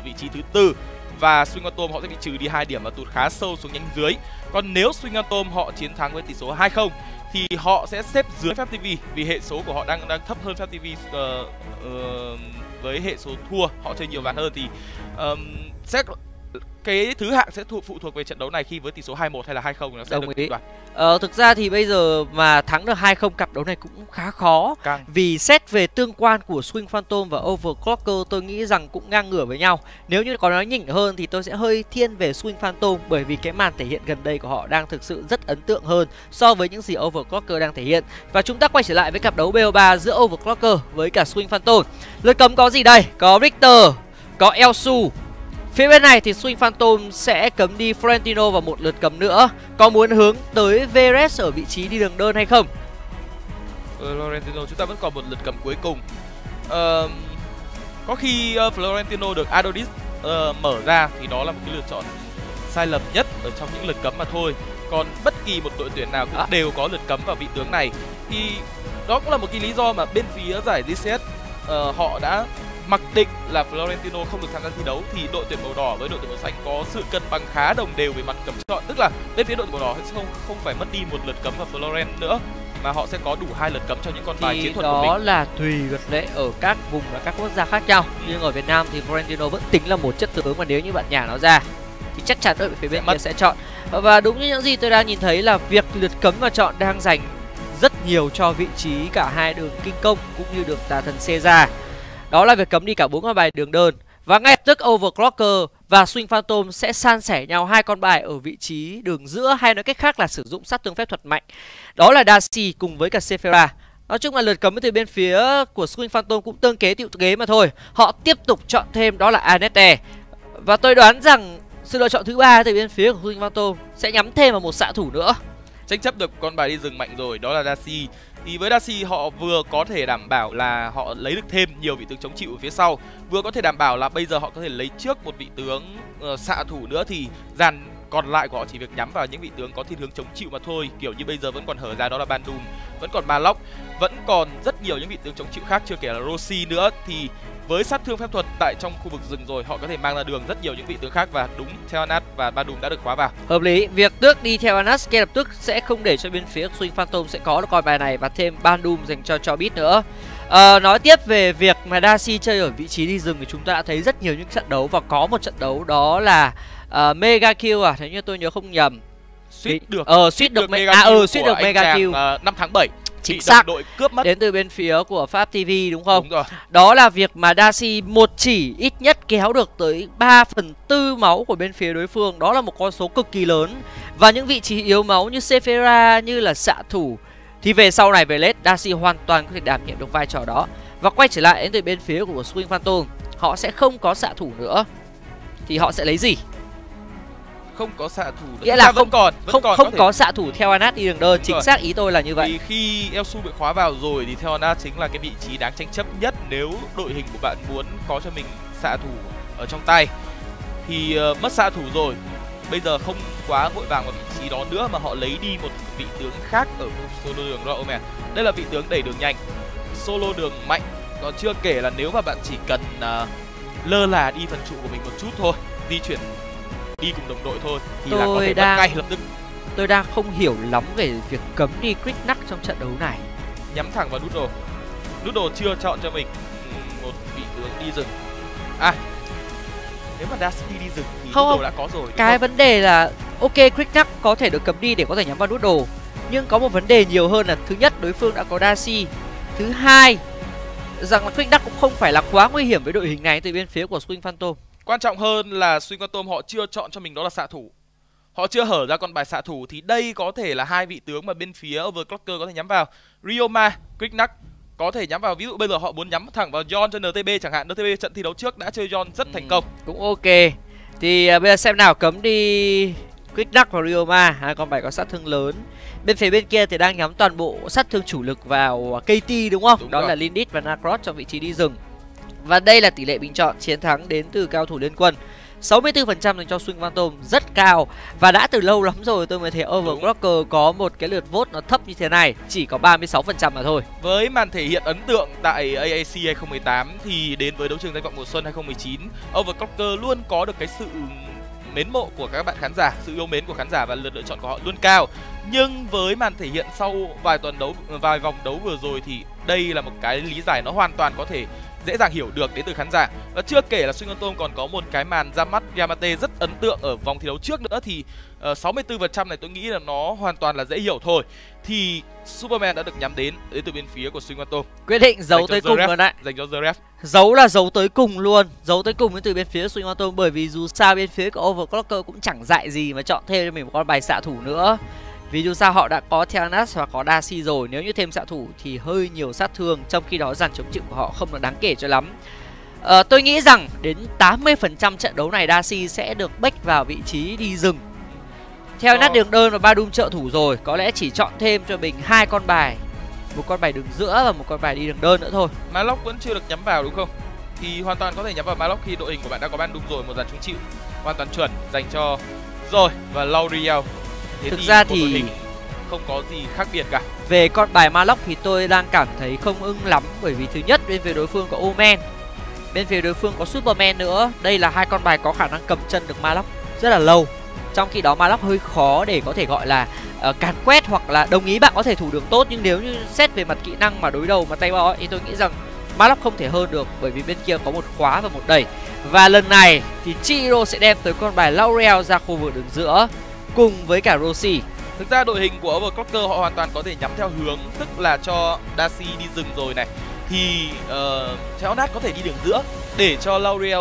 ở vị trí thứ tư và Swing Atom họ sẽ bị trừ đi hai điểm và tụt khá sâu xuống nhánh dưới. Còn nếu Swing Atom họ chiến thắng với tỷ số 2-0 thì họ sẽ xếp dưới Phép TV vì hệ số của họ đang đang thấp hơn Phép TV uh, uh, với hệ số thua họ chơi nhiều ván hơn thì um, sẽ cái thứ hạng sẽ thuộc phụ thuộc về trận đấu này khi với tỷ số 2-1 hay là 2-0 nó sẽ Đồng được ý. đoạt. Ờ, thực ra thì bây giờ mà thắng được 2-0 cặp đấu này cũng khá khó Căng. Vì xét về tương quan của Swing Phantom và Overclocker tôi nghĩ rằng cũng ngang ngửa với nhau Nếu như có nói nhỉnh hơn thì tôi sẽ hơi thiên về Swing Phantom Bởi vì cái màn thể hiện gần đây của họ đang thực sự rất ấn tượng hơn so với những gì Overclocker đang thể hiện Và chúng ta quay trở lại với cặp đấu BO3 giữa Overclocker với cả Swing Phantom Lượt cấm có gì đây? Có Richter, có Elsu Phía bên này thì Swing Phantom sẽ cấm đi Florentino và một lượt cấm nữa Có muốn hướng tới Veres ở vị trí đi đường đơn hay không? Ờ, Florentino chúng ta vẫn còn một lượt cầm cuối cùng. Ờ, có khi uh, Florentino được Adonis ờ, mở ra thì đó là một cái lựa chọn sai lầm nhất ở trong những lượt cấm mà thôi. Còn bất kỳ một đội tuyển nào cũng À. đều có lượt cấm vào vị tướng này thì đó cũng là một cái lý do mà bên phía giải GCS ờ, họ đã mặc định là Florentino không được tham gia thi đấu thì đội tuyển màu đỏ với đội tuyển màu xanh có sự cân bằng khá đồng đều về mặt cấm chọn. Tức là bên phía đội tuyển màu đỏ sẽ không không phải mất đi một lượt cấm vào Florent nữa mà họ sẽ có đủ hai lượt cấm cho những con bài chiến thuật của đó mình. là tùy luật lệ ở các vùng và các quốc gia khác nhau. Nhưng ở Việt Nam thì Florentino vẫn tính là một chất tướng mà nếu như bạn nhả nó ra thì chắc chắn đội phía bên kia sẽ chọn. Và đúng như những gì tôi đang nhìn thấy là việc lượt cấm và chọn đang dành rất nhiều cho vị trí cả hai đường kinh công cũng như đường tà thần Caesar đó là việc cấm đi cả bốn con bài đường đơn và ngay lập tức Overclocker và Swing Phantom sẽ san sẻ nhau hai con bài ở vị trí đường giữa, hay nói cách khác là sử dụng sát thương phép thuật mạnh. Đó là Darcy cùng với cả Sephira. Nói chung là lượt cấm từ bên phía của Swing Phantom cũng tương kế tiệu kế mà thôi. Họ tiếp tục chọn thêm, đó là Anette. Và tôi đoán rằng sự lựa chọn thứ ba từ bên phía của Swing Phantom sẽ nhắm thêm vào một xạ thủ nữa. tranh chấp được con bài đi rừng mạnh rồi, đó là Darcy thì với Darcy họ vừa có thể đảm bảo là họ lấy được thêm nhiều vị tướng chống chịu ở phía sau. Vừa có thể đảm bảo là bây giờ họ có thể lấy trước một vị tướng uh, xạ thủ nữa thì dàn còn lại của họ chỉ việc nhắm vào những vị tướng có thiên hướng chống chịu mà thôi kiểu như bây giờ vẫn còn hở ra đó là Bandung vẫn còn Malok vẫn còn rất nhiều những vị tướng chống chịu khác chưa kể là Rossi nữa. Thì với sát thương phép thuật tại trong khu vực rừng rồi họ có thể mang ra đường rất nhiều những vị tướng khác và đúng Theonat và Bandung đã được khóa vào Hợp lý, việc tước đi theo Anas ngay lập tức sẽ không để cho bên phía Swing Phantom sẽ có được con bài này và thêm Bandung dành cho cho bit nữa. Ờ, nói tiếp về việc mà Darcy chơi ở vị trí đi rừng thì chúng ta đã thấy rất nhiều những trận đấu và có một trận đấu đó là uh, Mega Kill à, nếu như tôi nhớ không nhầm. suýt được Ờ, suýt được, me- à ừ, suýt được Mega Kill. ờ, năm tháng 7 Chính xác. đội cướp mất Đến từ bên phía của Pháp TV đúng không? đúng rồi Đó là việc mà Darcy một chỉ ít nhất kéo được tới 3 phần tư máu của bên phía đối phương Đó là một con số cực kỳ lớn Và những vị trí yếu máu như Sephira, như là xạ thủ Thì về sau này về late, Darcy hoàn toàn có thể đảm nhiệm được vai trò đó Và quay trở lại đến từ bên phía của Swing Phantom Họ sẽ không có xạ thủ nữa Thì họ sẽ lấy gì? Không có xạ thủ. Nghĩa là vẫn không- còn vẫn Không còn không thể- có xạ thủ theo Anat đi đường đơn Chính rồi. xác ý tôi là như vậy. Vì khi Elsu bị khóa vào rồi thì theo Anna chính là cái vị trí đáng tranh chấp nhất nếu đội hình của bạn muốn có cho mình xạ thủ ở trong tay. Thì ờ, mất xạ thủ rồi. Bây giờ không quá vội vàng vào vị trí đó nữa mà họ lấy đi một vị tướng khác ở solo đường Roman đây là vị tướng đẩy đường nhanh. Solo đường mạnh. Còn chưa kể là nếu mà bạn chỉ cần ờ, lơ là đi phần trụ của mình một chút thôi di chuyển đi cùng đồng đội thôi thì là có Tôi thể đang- ngay lập tức. Tôi đang không hiểu lắm về việc cấm đi Quick Knack trong trận đấu này. Nhắm thẳng vào Noodle Noodle chưa chọn cho mình. Ừm, một vị tướng đi rừng. À nếu mà Darcy đi rừng thì Không, Noodle đã có rồi Cái không? vấn đề là ok Quick Knack có thể được cấm đi để có thể nhắm vào đồ Nhưng có một vấn đề nhiều hơn là thứ nhất đối phương đã có Darcy. Thứ hai rằng là Quick Knack cũng không phải là quá nguy hiểm với đội hình này từ bên phía của Swing Phantom quan trọng hơn là Swing Quantum họ chưa chọn cho mình đó là xạ thủ. Họ chưa hở ra con bài xạ thủ thì đây có thể là hai vị tướng mà bên phía Overclocker có thể nhắm vào. Ryoma, Quicknack có thể nhắm vào. Ví dụ bây giờ họ muốn nhắm thẳng vào John cho NTB chẳng hạn. NTB trận thi đấu trước đã chơi John rất thành Ừ. công. Cũng ok. Thì à, bây giờ xem nào cấm đi Quick Knack và Ryoma Hai con bài có sát thương lớn. Bên phía bên kia thì đang nhắm toàn bộ sát thương chủ lực vào KT đúng không? Đúng Đó rồi. là Lindit và Nacros trong vị trí đi rừng Và đây là tỷ lệ bình chọn chiến thắng đến từ cao thủ liên quân 64% dành cho Swing Phantom rất cao và đã từ lâu lắm rồi tôi mới thấy Overclocker có một cái lượt vote nó thấp như thế này, chỉ có 36% mà thôi. Với màn thể hiện ấn tượng tại AAC 2018 thì đến với đấu trường danh vọng mùa xuân 2019, Overclocker luôn có được cái sự mến mộ của các bạn khán giả, sự yêu mến của khán giả và lượt lựa chọn của họ luôn cao. Nhưng với màn thể hiện sau vài tuần đấu, vài vòng đấu vừa rồi thì đây là một cái lý giải nó hoàn toàn có thể dễ dàng hiểu được đến từ khán giả. Và chưa kể là Swing Tôm còn có một cái màn ra mắt Yamate rất ấn tượng ở vòng thi đấu trước nữa thì uh, 64% này tôi nghĩ là nó hoàn toàn là dễ hiểu thôi. Thì Superman đã được nhắm đến đến từ bên phía của Swing Tôm quyết định giấu tới cùng rồi đấy dành cho The Ref giấu là giấu tới cùng luôn giấu tới cùng đến từ bên phía Swing Tôm bởi vì dù sao bên phía của Overclocker cũng chẳng dại gì mà chọn thêm cho mình một con bài xạ thủ nữa vì dù sao họ đã có Theanas và có Darcy rồi Nếu như thêm xạ thủ thì hơi nhiều sát thương Trong khi đó dàn chống chịu của họ không được đáng kể cho lắm. À, Tôi nghĩ rằng đến 80% trận đấu này Darcy sẽ được bách vào vị trí đi rừng. Theo nát đường đơn và ba đun trợ thủ rồi Có lẽ chỉ chọn thêm cho mình hai con bài một con bài đường giữa và một con bài đi đường đơn nữa thôi. Maloc vẫn chưa được nhắm vào đúng không? Thì hoàn toàn có thể nhắm vào Maloc khi đội hình của bạn đã có ban đung rồi Một dàn chống chịu hoàn toàn chuẩn dành cho rồi và Lauriel Thế Thực thì ra thì không có gì khác biệt cả. Về con bài Maloc thì tôi đang cảm thấy không ưng lắm bởi vì thứ nhất bên phía đối phương có Omen, bên phía đối phương có Superman nữa. Đây là hai con bài có khả năng cầm chân được Maloc rất là lâu. Trong khi đó Maloc hơi khó để có thể gọi là uh, càn quét hoặc là đồng ý bạn có thể thủ đường tốt nhưng nếu như xét về mặt kỹ năng mà đối đầu mà tay bo thì tôi nghĩ rằng Maloc không thể hơn được bởi vì bên kia có một khóa và một đẩy. Và lần này thì Chiro sẽ đem tới con bài Laurel ra khu vực đường giữa cùng với cả Rossi. Thực ra đội hình của Overclocker họ hoàn toàn có thể nhắm theo hướng tức là cho Darcy đi rừng rồi này thì uh, Theonat có thể đi đường giữa để cho Laurel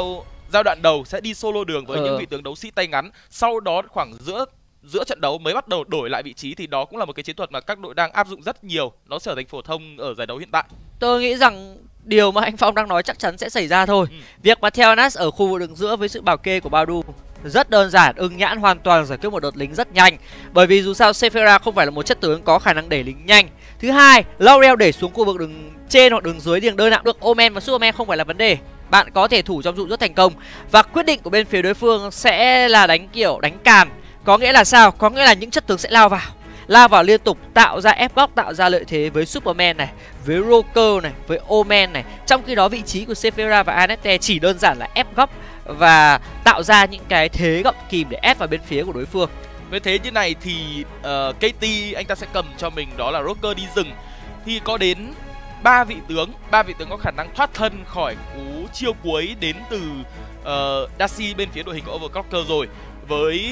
giai đoạn đầu sẽ đi solo đường với ờ. những vị tướng đấu sĩ tay ngắn sau đó khoảng giữa giữa trận đấu mới bắt đầu đổi lại vị trí thì đó cũng là một cái chiến thuật mà các đội đang áp dụng rất nhiều nó trở thành phổ thông ở giải đấu hiện tại tôi nghĩ rằng điều mà anh phong đang nói chắc chắn sẽ xảy ra thôi ừ. việc mà theo nas ở khu vực đường giữa với sự bảo kê của Badu rất đơn giản, ưng nhãn hoàn toàn giải quyết một đợt lính rất nhanh. Bởi vì dù sao Sephira không phải là một chất tướng có khả năng đẩy lính nhanh. Thứ hai Laurel để xuống khu vực đường trên hoặc đường dưới đường đơn nào được. Omen và Superman không phải là vấn đề. Bạn có thể thủ trong dụ rất thành công. Và quyết định của bên phía đối phương sẽ là đánh kiểu đánh càn. Có nghĩa là sao? Có nghĩa là những chất tướng sẽ lao vào. Lao vào liên tục, tạo ra ép góc tạo ra lợi thế với Superman này, với Roker này, với Omen này. Trong khi đó, vị trí của Sephira và Anette chỉ đơn giản là ép góc và tạo ra những cái thế gọng kìm để ép vào bên phía của đối phương. Với thế như này thì ờ, uh, KT anh ta sẽ cầm cho mình đó là Rocker đi rừng. Thì có đến ba vị tướng ba vị tướng có khả năng thoát thân khỏi cú chiêu cuối đến từ ờ, uh, Darcy bên phía đội hình của Overclocker rồi. Với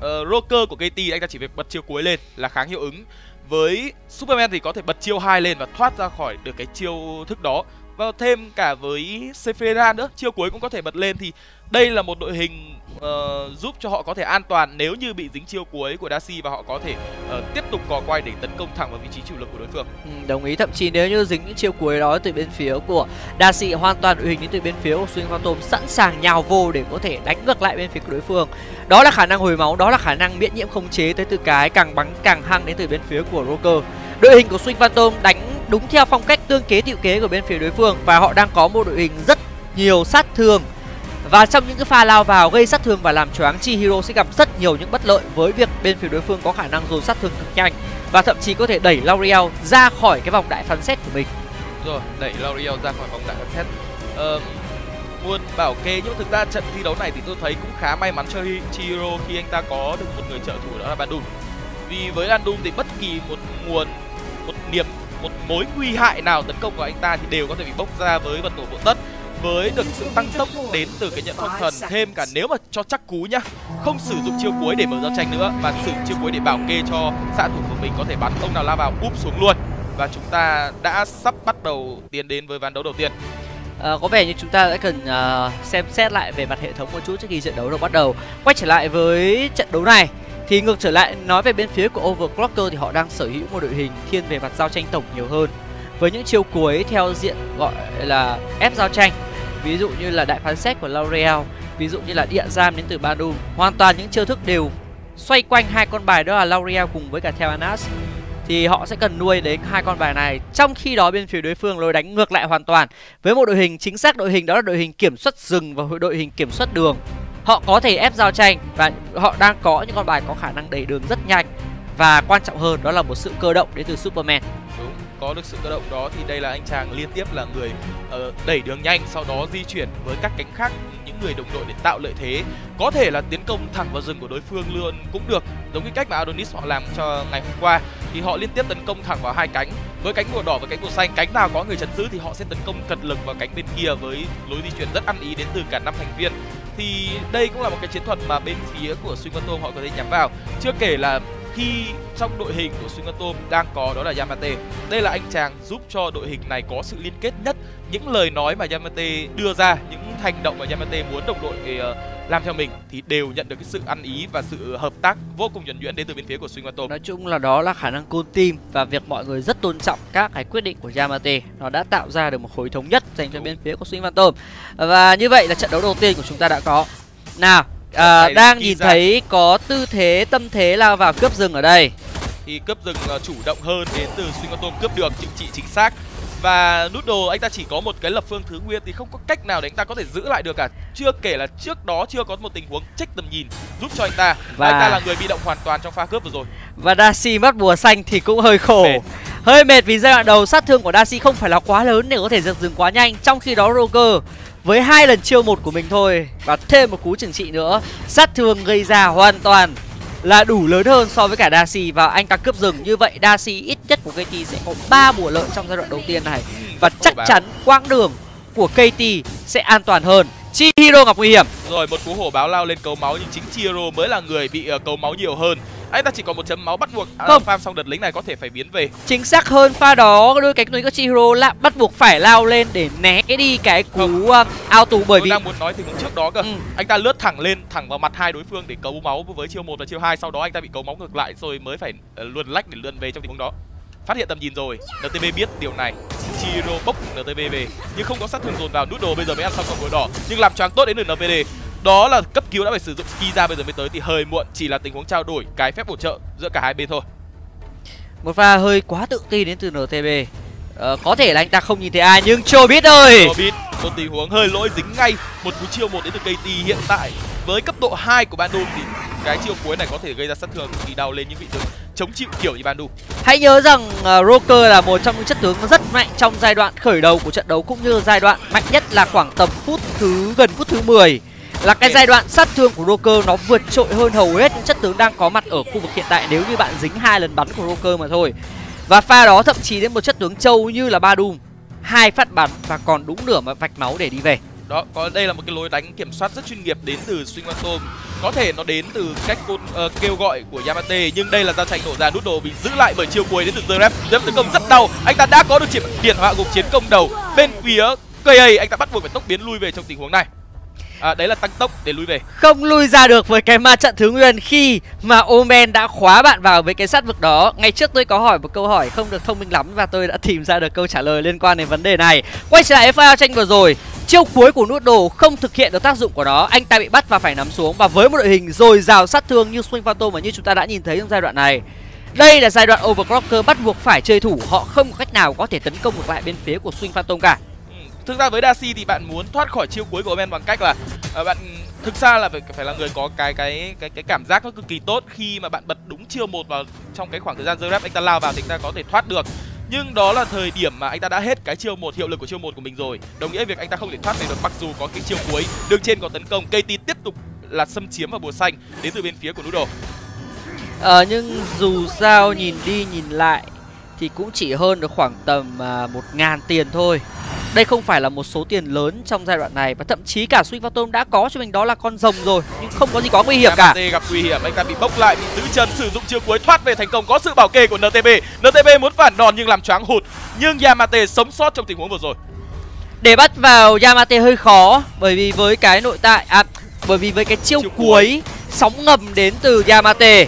ờ, uh, Rocker của KT anh ta chỉ việc bật chiêu cuối lên là kháng hiệu ứng. Với Superman thì có thể bật chiêu hai lên và thoát ra khỏi được cái chiêu thức đó và thêm cả với Sephira nữa chiêu cuối cũng có thể bật lên thì đây là một đội hình uh, giúp cho họ có thể an toàn nếu như bị dính chiêu cuối của Darcy và họ có thể uh, tiếp tục cò quay để tấn công thẳng vào vị trí chủ lực của đối phương. Ừ, đồng ý thậm chí nếu như dính những chiêu cuối đó từ bên phía của Darcy hoàn toàn đội hình đến từ bên phía của Swing Phantom sẵn sàng nhào vô để có thể đánh ngược lại bên phía của đối phương. Đó là khả năng hồi máu, đó là khả năng miễn nhiễm không chế tới từ cái càng bắn càng hăng đến từ bên phía của Roker. Đội hình của Swing Phantom đánh đúng theo phong cách tương kế tiệu kế của bên phía đối phương và họ đang có một đội hình rất nhiều sát thương và trong những cái pha lao vào gây sát thương và làm choáng chi hero sẽ gặp rất nhiều những bất lợi với việc bên phía đối phương có khả năng dồn sát thương cực nhanh và thậm chí có thể đẩy L'Oreal ra khỏi cái vòng đại phán xét của mình. Rồi, đẩy L'Oreal ra khỏi vòng đại phán xét. Ờ, muốn bảo kê nhưng thực ra trận thi đấu này thì tôi thấy cũng khá may mắn cho Chihiro khi anh ta có được một người trợ thủ đó là Bandung. Vì với Bandung thì bất kỳ một nguồn một niệm một mối nguy hại nào tấn công của anh ta thì đều có thể bị bốc ra với vật nổ bộ tất. Với được sự tăng tốc đến từ cái nhận phong thần thêm cả nếu mà cho chắc cú nhá. Không sử dụng chiêu cuối để mở giao tranh nữa mà sử dụng chiêu cuối để bảo kê cho xạ thủ của mình có thể bắn ông nào lao vào úp xuống luôn. Và chúng ta đã sắp bắt đầu tiến đến với ván đấu đầu tiên. À, có vẻ như chúng ta sẽ cần uh, xem xét lại về mặt hệ thống một chút trước khi trận đấu được bắt đầu. Quay trở lại với trận đấu này thì ngược trở lại, nói về bên phía của Overclocker thì họ đang sở hữu một đội hình thiên về mặt giao tranh tổng nhiều hơn. Với những chiêu cuối theo diện gọi là ép giao tranh, ví dụ như là đại phán xét của L'Oreal ví dụ như là địa giam đến từ Badu hoàn toàn những chiêu thức đều xoay quanh hai con bài đó là L'Oreal cùng với cả Theanas thì họ sẽ cần nuôi đến hai con bài này. Trong khi đó bên phía đối phương lối đánh ngược lại hoàn toàn với một đội hình chính xác, đội hình đó là đội hình kiểm soát rừng và đội hình kiểm soát đường họ có thể ép giao tranh và họ đang có những con bài có khả năng đẩy đường rất nhanh. Và quan trọng hơn đó là một sự cơ động đến từ Superman. Đúng có được sự cơ động đó thì đây là anh chàng liên tiếp là người uh, đẩy đường nhanh sau đó di chuyển với các cánh khác những người đồng đội để tạo lợi thế. Có thể là tiến công thẳng vào rừng của đối phương luôn cũng được giống như cách mà Adonis họ làm cho ngày hôm qua. Thì họ liên tiếp tấn công thẳng vào hai cánh với cánh màu đỏ và cánh màu xanh. Cánh nào có người chấn giữ thì họ sẽ tấn công cật lực vào cánh bên kia với lối di chuyển rất ăn ý đến từ cả năm thành viên thì đây cũng là một cái chiến thuật mà bên phía của Swing họ có thể nhắm vào. Chưa kể là khi trong đội hình của Swingatom đang có đó là Yamate. Đây là anh chàng giúp cho đội hình này có sự liên kết nhất. Những lời nói mà Yamate đưa ra, những hành động mà Yamate muốn đồng đội uh, làm theo mình thì đều nhận được cái sự ăn ý và sự hợp tác vô cùng nhuần nhuyễn đến từ bên phía của Swingatom. Nói chung là đó là khả năng côn team và việc mọi người rất tôn trọng các cái quyết định của Yamate. Nó đã tạo ra được một khối thống nhất dành cho bên phía của Swingatom. Và như vậy là trận đấu đầu tiên của chúng ta đã có. Nào, à, đang nhìn ra. thấy có tư thế tâm thế lao vào cướp rừng ở đây. Thì cướp rừng uh, chủ động hơn đến từ Swingatom cướp được chứng trị chính xác. Và Noodle anh ta chỉ có một cái lập phương thứ nguyên thì không có cách nào để anh ta có thể giữ lại được cả. Chưa kể là trước đó chưa có một tình huống check tầm nhìn giúp cho anh ta. Và anh ta là người bị động hoàn toàn trong pha cướp vừa rồi. và Darcy mất bùa xanh thì cũng hơi khổ. Mệt. hơi mệt vì giai đoạn đầu sát thương của Darcy không phải là quá lớn để có thể giật dừng quá nhanh. Trong khi đó Roger với hai lần chiêu một của mình thôi và thêm một cú trừng trị nữa sát thương gây ra hoàn toàn là đủ lớn hơn so với cả Darcy. Và anh ta cướp rừng như vậy Darcy ít nhất của KT sẽ có ba bùa lợi trong giai đoạn đầu tiên này. Và chắc chắn quãng đường của KT sẽ an toàn hơn. Chihiro gặp nguy hiểm. Rồi một cú hổ báo lao lên cấu máu nhưng chính Chihiro mới là người bị uh, cấu máu nhiều hơn anh ta chỉ có một chấm máu bắt buộc. Không. farm xong đợt lính này có thể phải biến về. Chính xác hơn pha đó đôi cánh núi của chihiro là bắt buộc phải lao lên để né đi cái cú uh, ao tù bởi Tôi vì đang muốn nói tình huống trước đó cơ. Ừ. anh ta lướt thẳng lên thẳng vào mặt hai đối phương để cấu máu với chiêu một và chiêu hai. Sau đó anh ta bị cấu máu ngược lại rồi mới phải uh, luồn lách để lượn về trong tình huống đó. Phát hiện tầm nhìn rồi. Ntb biết điều này. Chiro bốc ntb về. Nhưng không có sát thương dồn vào. Nút đồ bây giờ mới ăn xong con bùa đỏ. Nhưng làm choáng tốt đến từ npd đó là cấp cứu đã phải sử dụng ski ra bây giờ mới tới thì hơi muộn chỉ là tình huống trao đổi cái phép bổ trợ giữa cả hai bên thôi. Một pha hơi quá tự tin đến từ ntb ờ, có thể là anh ta không nhìn thấy ai nhưng cho biết ơi! Cho biết một tình huống hơi lỗi dính ngay một cú chiêu một đến từ KT hiện tại. Với cấp độ 2 của Bandung thì cái chiêu cuối này có thể gây ra sát thương kỳ đau lên những vị tướng chống chịu kiểu như Bandung. Hãy nhớ rằng uh, Roker là một trong những chất tướng rất mạnh trong giai đoạn khởi đầu của trận đấu cũng như giai đoạn mạnh nhất là khoảng tầm phút thứ gần phút thứ 10 là cái giai đoạn sát thương của Roker nó vượt trội hơn hầu hết những chất tướng đang có mặt ở khu vực hiện tại nếu như bạn dính hai lần bắn của Roker mà thôi. Và pha đó thậm chí đến một chất tướng trâu như là Badum, hai phát bắn và còn đúng nửa mà vạch máu để đi về. Đó, có đây là một cái lối đánh kiểm soát rất chuyên nghiệp đến từ Swing Phantom. Có thể nó đến từ cách côn, uh, kêu gọi của Yamate nhưng đây là giao tranh nổ ra nút đồ bị giữ lại bởi chiêu cuối đến từ The Rep. The tấn công rất đau. Anh ta đã có được triển điển họa gục chiến công đầu bên phía KA anh ta bắt buộc phải tốc biến lui về trong tình huống này à, đấy là tăng tốc để lui về. Không lui ra được với cái ma trận thứ nguyên khi mà omen đã khóa bạn vào với cái sát vực đó. Ngay trước tôi có hỏi một câu hỏi không được thông minh lắm và tôi đã tìm ra được câu trả lời liên quan đến vấn đề này. Quay trở lại FIA tranh vừa rồi chiêu cuối của nút đồ không thực hiện được tác dụng của nó. Anh ta bị bắt và phải nắm xuống. Và với một đội hình dồi dào sát thương như swing phantom mà như chúng ta đã nhìn thấy trong giai đoạn này đây là giai đoạn overclocker bắt buộc phải chơi thủ. Họ không có cách nào có thể tấn công ngược lại bên phía của swing phantom cả thực ra với Darcy thì bạn muốn thoát khỏi chiêu cuối của Omen bằng cách là uh, bạn thực ra là phải phải là người có cái cái cái cái cảm giác nó cực kỳ tốt khi mà bạn bật đúng chiêu một vào trong cái khoảng thời gian rep anh ta lao vào thì anh ta có thể thoát được. Nhưng đó là thời điểm mà anh ta đã hết cái chiêu một hiệu lực của chiêu một của mình rồi. Đồng nghĩa việc anh ta không thể thoát về được mặc dù có cái chiêu cuối. Đường trên có tấn công KT tiếp tục là xâm chiếm vào bùa xanh đến từ bên phía của Noodle. Ờ nhưng dù sao nhìn đi nhìn lại thì cũng chỉ hơn được khoảng tầm à, một ngàn tiền thôi đây không phải là một số tiền lớn trong giai đoạn này và thậm chí cả Swing Phantom đã có cho mình đó là con rồng rồi nhưng không có gì quá nguy hiểm cả. gặp nguy hiểm anh ta bị bốc lại bị giữ chân sử dụng chiêu cuối thoát về thành công có sự bảo kê của NTB. NTB muốn phản đòn nhưng làm choáng hụt nhưng Yamate sống sót trong tình huống vừa rồi. Để bắt vào Yamate hơi khó bởi vì với cái nội tại à bởi vì với cái chiêu, chiêu cuối, cuối sóng ngầm đến từ Yamate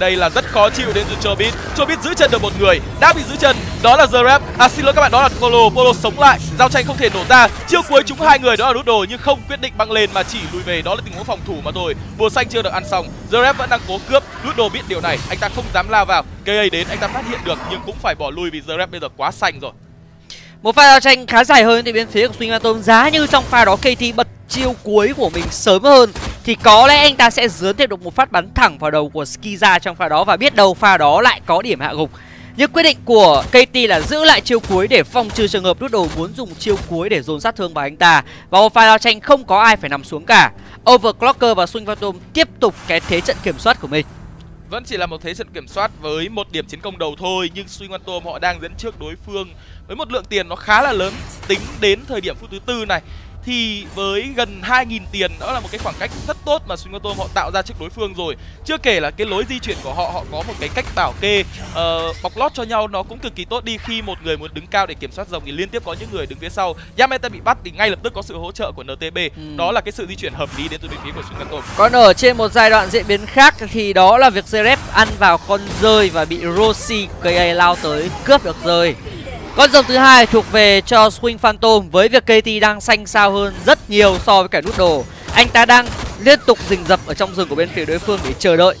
đây là rất khó chịu đến từ Chobit. Chobit giữ chân được một người, đã bị giữ chân. Đó là The À xin lỗi các bạn, đó là Polo. Polo sống lại. Giao tranh không thể nổ ra. Chiêu cuối chúng hai người đó là Doodle nhưng không quyết định băng lên mà chỉ lùi về. Đó là tình huống phòng thủ mà thôi. Bùa xanh chưa được ăn xong. The vẫn đang cố cướp. Doodle biết điều này, anh ta không dám lao vào. KA đến anh ta phát hiện được nhưng cũng phải bỏ lui vì The bây giờ quá xanh rồi. Một pha giao tranh khá dài hơn thì bên phía của Swing Atom giá như trong pha đó KT bật chiêu cuối của mình sớm hơn thì có lẽ anh ta sẽ dướn thêm được một phát bắn thẳng vào đầu của Skiza trong pha đó và biết đâu pha đó lại có điểm hạ gục. Nhưng quyết định của KT là giữ lại chiêu cuối để phòng trừ trường hợp Noodle muốn dùng chiêu cuối để dồn sát thương vào anh ta. Và một pha giao tranh không có ai phải nằm xuống cả. Overclocker và Swing Phantom tiếp tục cái thế trận kiểm soát của mình. Vẫn chỉ là một thế trận kiểm soát với một điểm chiến công đầu thôi, nhưng Swing Phantom họ đang dẫn trước đối phương với một lượng tiền nó khá là lớn tính đến thời điểm phút thứ tư này thì với gần 2.000 tiền. Đó là một cái khoảng cách rất tốt mà Swingotom họ tạo ra trước đối phương rồi. Chưa kể là cái lối di chuyển của họ họ có một cái cách bảo kê uh, bọc lót cho nhau nó cũng cực kỳ tốt. Đi khi một người muốn đứng cao để kiểm soát dòng thì liên tiếp có những người đứng phía sau. Yamete bị bắt thì ngay lập tức có sự hỗ trợ của NTB ừ. đó là cái sự di chuyển hợp lý đến từ bên phía của Swingotom còn ở trên một giai đoạn diễn biến khác thì đó là việc Zeref ăn vào con rơi và bị Rossi KA lao tới cướp được rơi con rồng thứ hai thuộc về cho Swing Phantom với việc KT đang xanh sao hơn rất nhiều so với cả nút đồ. Anh ta đang liên tục rình rập ở trong rừng của bên phía đối phương để chờ đợi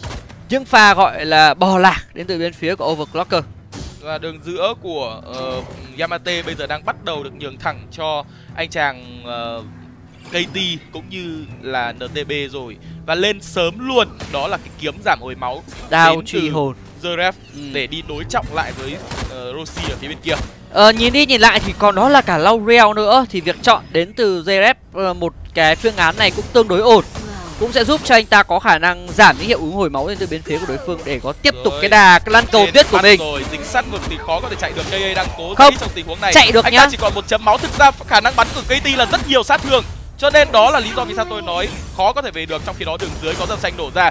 những pha gọi là bò lạc đến từ bên phía của Overclocker. Và đường giữa của uh, Yamate bây giờ đang bắt đầu được nhường thẳng cho anh chàng uh, KT cũng như là NTB rồi và lên sớm luôn đó là cái kiếm giảm hồi máu đao truy hồn Zeref ừ. để đi đối trọng lại với uh, Rossi ở phía bên kia Ờ, nhìn đi nhìn lại thì còn đó là cả Laurel nữa. Thì việc chọn đến từ Zeref uh, một cái phương án này cũng tương đối ổn. Cũng sẽ giúp cho anh ta có khả năng giảm những hiệu ứng hồi máu lên từ bên phía của đối phương để có tiếp rồi. tục cái đà cái lăn cầu tuyết của mình. rồi dính sát ngực thì khó có thể chạy được. KA đang cố không trong tình huống này. chạy được anh nhá. ta chỉ còn một chấm máu thực ra khả năng bắn của KT là rất nhiều sát thương cho nên đó là lý do vì sao tôi nói khó có thể về được trong khi đó đường dưới có dòng xanh đổ ra.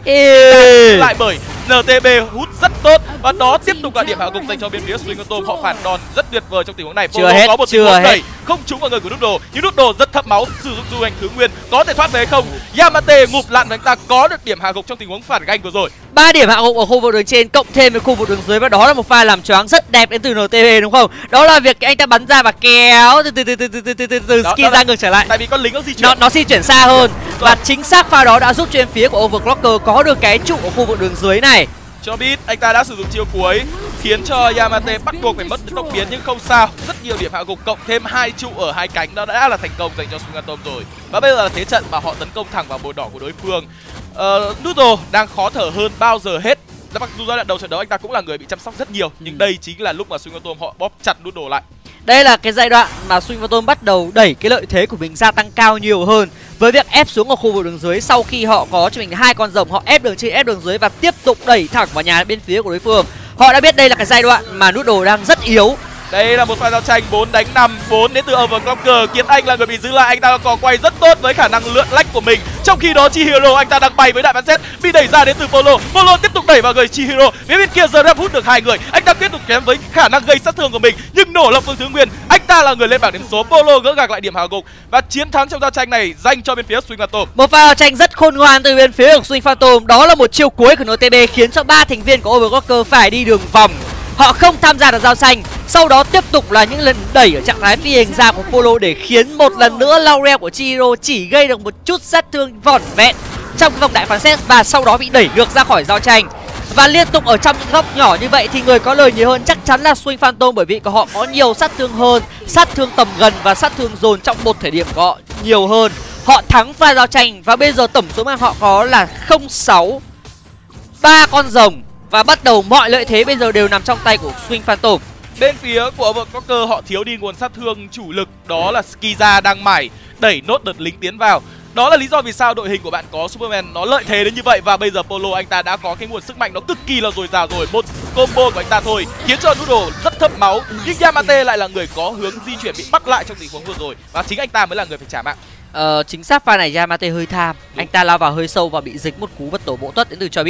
Lại bởi ntb hút rất tốt và đó tiếp tục là điểm hạ gục dành cho bên phía swing họ phản đòn rất tuyệt vời trong tình huống này. Chưa hết có một chưa hết. đẩy, không trúng vào người của Noodle nhưng Noodle rất thấp máu sử dụng du hành thứ nguyên có thể thoát về không? Yamate ngụp lặn và anh ta có được điểm hạ gục trong tình huống phản ganh vừa rồi ba điểm hạ gục ở khu vực đường trên cộng thêm với khu vực đường dưới và đó là một pha làm choáng rất đẹp đến từ NTV đúng không? Đó là việc anh ta bắn ra và kéo từ từ từ từ từ từ từ, từ, từ đó, skin ra ngược trở lại. Tại vì con lính nó di chuyển. Nó nó di chuyển xa hơn và chính xác pha đó đã giúp cho em phía của Overclocker có được cái trụ ở khu vực đường dưới này. Cho biết anh ta đã sử dụng chiêu cuối khiến cho Yamate bắt buộc phải mất tốc biến nhưng không sao. Rất nhiều điểm hạ gục cộng thêm hai trụ ở hai cánh đó đã là thành công dành cho Sungatom rồi. Và bây giờ là thế trận mà họ tấn công thẳng vào bồi đỏ của đối phương. Uh, Noodle đang khó thở hơn bao giờ hết. Mặc dù giai đoạn đầu trận đấu anh ta cũng là người bị chăm sóc rất nhiều nhưng ừ. đây chính là lúc mà Sungatom họ bóp chặt Noodle lại. Đây là cái giai đoạn mà Swing Phantom bắt đầu đẩy cái lợi thế của mình gia tăng cao nhiều hơn với việc ép xuống ở khu vực đường dưới sau khi họ có cho mình hai con rồng họ ép đường trên ép đường dưới và tiếp tục đẩy thẳng vào nhà bên phía của đối phương họ đã biết đây là cái giai đoạn mà nút đồ đang rất yếu đây là một pha giao tranh 4 đánh 5 4 đến từ Overclocker. Kiến Anh là người bị giữ lại, Anh ta có quay rất tốt với khả năng lượn lách của mình. Trong khi đó Chihiro anh ta đang bay với đại bán xét Bị đẩy ra đến từ Polo. Polo tiếp tục đẩy vào người Chihiro Phía bên kia giờ hút được hai người. Anh ta tiếp tục kém với khả năng gây sát thương của mình, Nhưng nổ lọc phương thứ nguyên. Anh ta là người lên bảng điểm số. Polo gỡ gạc lại điểm hạ gục Và chiến thắng trong giao tranh này dành cho bên phía Swing Phantom. Một pha giao tranh rất khôn ngoan từ bên phía của Swing Phantom. Đó là một chiêu cuối của NTB khiến cho ba thành viên của Overclocker phải đi đường vòng. Họ không tham gia được giao tranh. Sau đó tiếp tục là những lần đẩy ở trạng thái phi hành ra của Polo Để khiến một lần nữa Laurel của Chihiro chỉ gây được một chút sát thương vỏn vẹn Trong vòng đại phán xét và sau đó bị đẩy ngược ra khỏi giao tranh. Và liên tục ở trong những góc nhỏ như vậy thì người có lời nhiều hơn chắc chắn là Swing Phantom bởi vì của họ có nhiều sát thương hơn, sát thương tầm gần và sát thương dồn trong một thể điểm của họ nhiều hơn. Họ thắng pha giao tranh và bây giờ tổng số mà họ có là 06 ba con rồng và bắt đầu mọi lợi thế bây giờ đều nằm trong tay của Swing Phantom. Bên phía của Overclocker họ thiếu đi nguồn sát thương chủ lực Đó là Skiza đang mải đẩy nốt đợt lính tiến vào. Đó là lý do vì sao đội hình của bạn có Superman nó lợi thế đến như vậy. Và bây giờ Polo anh ta đã có cái nguồn sức mạnh nó cực kỳ là dồi dào rồi. Một combo của anh ta thôi khiến cho Noodle rất thấp máu. Nhưng Yamate lại là người có hướng di chuyển bị bắt lại trong tình huống vừa rồi. Và chính anh ta mới là người phải trả mạng. Ờ, chính xác pha này Yamate hơi tham. Đúng. Anh ta lao vào hơi sâu và bị dịch một cú bất tổ bộ tuất đến từ cho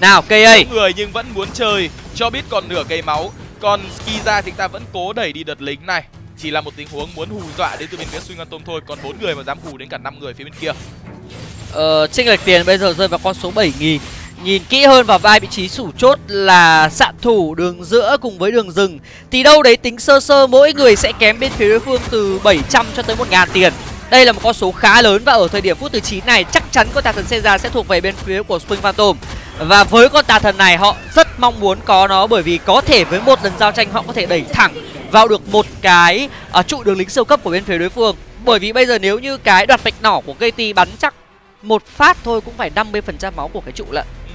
nào KA người nhưng vẫn muốn chơi Cho biết còn nửa cây máu. Còn Skiza thì ta vẫn cố đẩy đi đợt lính này. Chỉ là một tình huống muốn hù dọa đến từ bên phía Swing Tom thôi Còn bốn người mà dám hù đến cả năm người phía bên kia. Ờ, chênh lệch tiền bây giờ rơi vào con số 7000 Nhìn kỹ hơn vào vai vị trí sủ chốt là xạ thủ đường giữa cùng với đường rừng Thì đâu đấy tính sơ sơ mỗi người sẽ kém bên phía đối phương từ 700 cho tới 1000 tiền. Đây là một con số khá lớn và ở thời điểm phút thứ 9 này chắc chắn con tà thần Caesar sẽ thuộc về bên phía của Spring Phantom và với con tà thần này họ rất mong muốn có nó bởi vì có thể với một lần giao tranh họ có thể đẩy thẳng vào được một cái uh, trụ đường lính siêu cấp của bên phía đối phương. Bởi vì bây giờ nếu như cái đoạt mạch nỏ của KT bắn chắc một phát thôi cũng phải 50% máu của cái trụ lận ừ.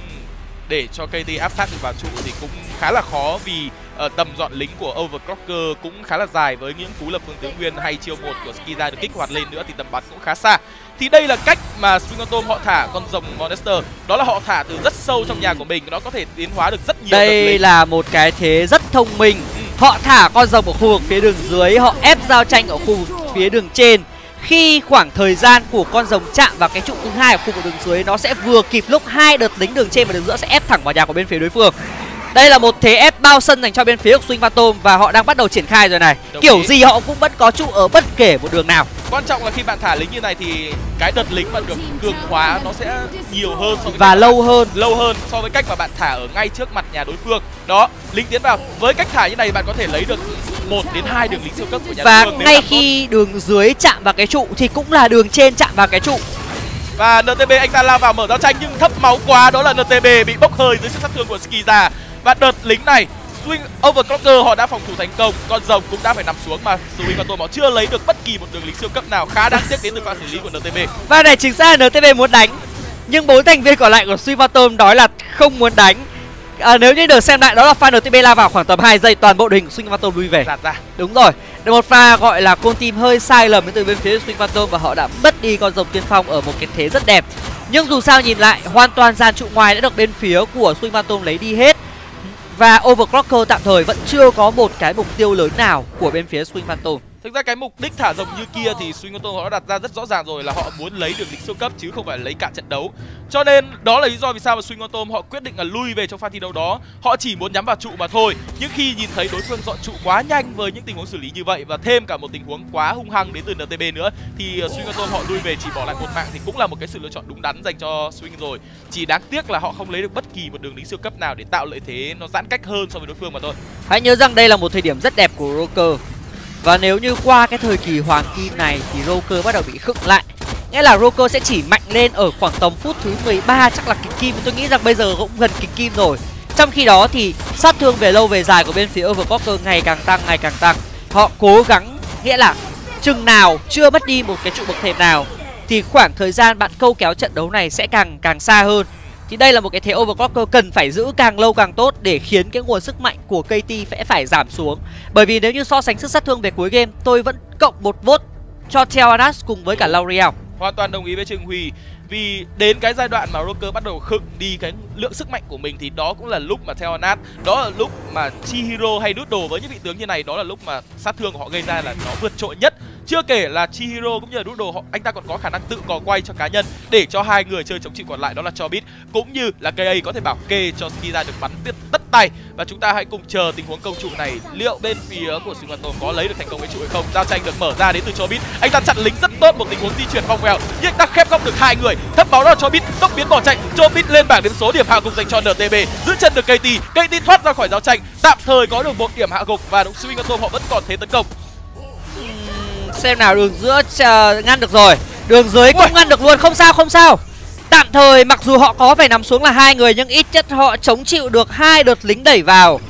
để cho KT áp sát được vào trụ thì cũng khá là khó vì uh, tầm dọn lính của Overclocker cũng khá là dài với những cú lập phương tướng nguyên hay chiêu một của Skiza được kích hoạt lên nữa thì tầm bắn cũng khá xa thì đây là cách mà Swing Atom họ thả con rồng Monster. Đó là họ thả từ rất sâu trong nhà của mình nó có thể tiến hóa được rất nhiều đây là một cái thế rất thông minh. Ừ. họ thả con rồng ở khu vực phía đường dưới họ ép giao tranh ở khu vực phía đường trên. Khi khoảng thời gian của con rồng chạm vào cái trụ thứ hai ở khu vực đường dưới nó sẽ vừa kịp lúc hai đợt lính đường trên và đường giữa sẽ ép thẳng vào nhà của bên phía đối phương đây là một thế ép bao sân dành cho bên phía của Swing Phantom và họ đang bắt đầu triển khai rồi này. Đồng Kiểu ý. gì họ cũng vẫn có trụ ở bất kể một đường nào. Quan trọng là khi bạn thả lính như này thì cái đợt lính mà được cường hóa nó sẽ nhiều hơn so với và lâu bạn, hơn, lâu hơn so với cách mà bạn thả ở ngay trước mặt nhà đối phương. Đó, lính tiến vào. Với cách thả như này bạn có thể lấy được một đến hai đường lính siêu cấp của nhà và đối phương. Và ngay khi tốt. đường dưới chạm vào cái trụ thì cũng là đường trên chạm vào cái trụ. Và NTB anh ta lao vào mở giao tranh nhưng thấp máu quá đó là NTB bị bốc hơi dưới sức sát thương của Skiza và đợt lính này Swing Overclocker họ đã phòng thủ thành công. Con rồng cũng đã phải nằm xuống mà Swing và họ chưa lấy được bất kỳ một đường lính siêu cấp nào khá đáng tiếc đến từ pha xử lý của NTB Và này chính xác là NTB muốn đánh Nhưng bốn thành viên còn lại của Swing Phantom nói là không muốn đánh. À, Nếu như được xem lại đó là pha NTB la vào khoảng tầm 2 giây toàn bộ đội hình Swing Phantom lui về. Ra. Đúng rồi Được một pha gọi là con team hơi sai lầm từ bên phía Swing Phantom Và họ đã mất đi con rồng tiên phong ở một cái thế rất đẹp. Nhưng dù sao nhìn lại hoàn toàn dàn trụ ngoài đã được bên phía của Swing Phantom lấy đi hết và Overclocker tạm thời vẫn chưa có một cái mục tiêu lớn nào của bên phía Swing Phantom. Thực ra cái mục đích thả rồng như kia thì Swing Phantom họ đã đặt ra rất rõ ràng rồi là họ muốn lấy được lịch siêu cấp chứ không phải lấy cả trận đấu. Cho nên đó là lý do vì sao mà Swing Phantom họ quyết định là lui về trong pha thi đấu đó. Họ chỉ muốn nhắm vào trụ mà thôi. Nhưng khi nhìn thấy đối phương dọn trụ quá nhanh với những tình huống xử lý như vậy và thêm cả một tình huống quá hung hăng đến từ NTB nữa thì ờ, Swing Phantom họ lui về chỉ bỏ lại một mạng thì cũng là một cái sự lựa chọn đúng đắn dành cho Swing rồi. Chỉ đáng tiếc là họ không lấy được bất kỳ một đường lính siêu cấp nào để tạo lợi thế nó giãn cách hơn so với đối phương mà thôi. Hãy nhớ rằng đây là một thời điểm rất đẹp của Roker và nếu như qua cái thời kỳ hoàng kim này thì Roker bắt đầu bị khựng lại. Nghĩa là Roker sẽ chỉ mạnh lên ở khoảng tầm phút thứ 13 chắc là kịch kim. Tôi nghĩ rằng bây giờ cũng gần kịch kim rồi. Trong khi đó thì sát thương về lâu về dài của bên phía Overclocker ngày càng tăng, ngày càng tăng. Họ cố gắng, nghĩa là chừng nào, chưa mất đi một cái trụ bậc thềm nào, Thì khoảng thời gian bạn câu kéo trận đấu này sẽ càng càng xa hơn thì đây là một cái thế overclocker cần phải giữ càng lâu càng tốt để khiến cái nguồn sức mạnh của KT sẽ phải giảm xuống. Bởi vì nếu như so sánh sức sát thương về cuối game, tôi vẫn cộng một vote cho Theonas cùng với cả L'Oreal. Hoàn toàn đồng ý với Trương Huy vì đến cái giai đoạn mà Roker bắt đầu khựng đi cái lượng sức mạnh của mình thì đó cũng là lúc mà Theonat, đó là lúc mà Chihiro hay Doodle với những vị tướng như này, đó là lúc mà sát thương của họ gây ra là nó vượt trội nhất. Chưa kể là Chihiro cũng như là Doodle họ, anh ta còn có khả năng tự cò quay cho cá nhân để cho hai người chơi chống chịu còn lại, đó là Chobit, cũng như là KA có thể bảo kê cho Skiza được bắn tiếp tất tay. Và chúng ta hãy cùng chờ tình huống công trụ này. Liệu bên phía của Sugato có lấy được thành công cái trụ hay không? Giao tranh được mở ra đến từ Chobit anh ta chặn lính rất tốt một tình huống di chuyển vòng vèo nhưng anh ta khép góc được hai người. Thấp máu đó Chobit tốc biến bỏ chạy. Chobit lên bảng điểm số điểm hạ gục dành cho NTB giữ chân được KT KT thoát ra khỏi giao tranh. Tạm thời có được một điểm hạ gục và đúng Swing họ vẫn còn thế tấn công. Xem nào đường giữa ngăn được rồi. Đường dưới cũng Ui. ngăn được luôn. Không sao không sao tạm thời, mặc dù họ có phải nằm xuống là hai người, nhưng ít nhất họ chống chịu được hai đợt lính đẩy vào.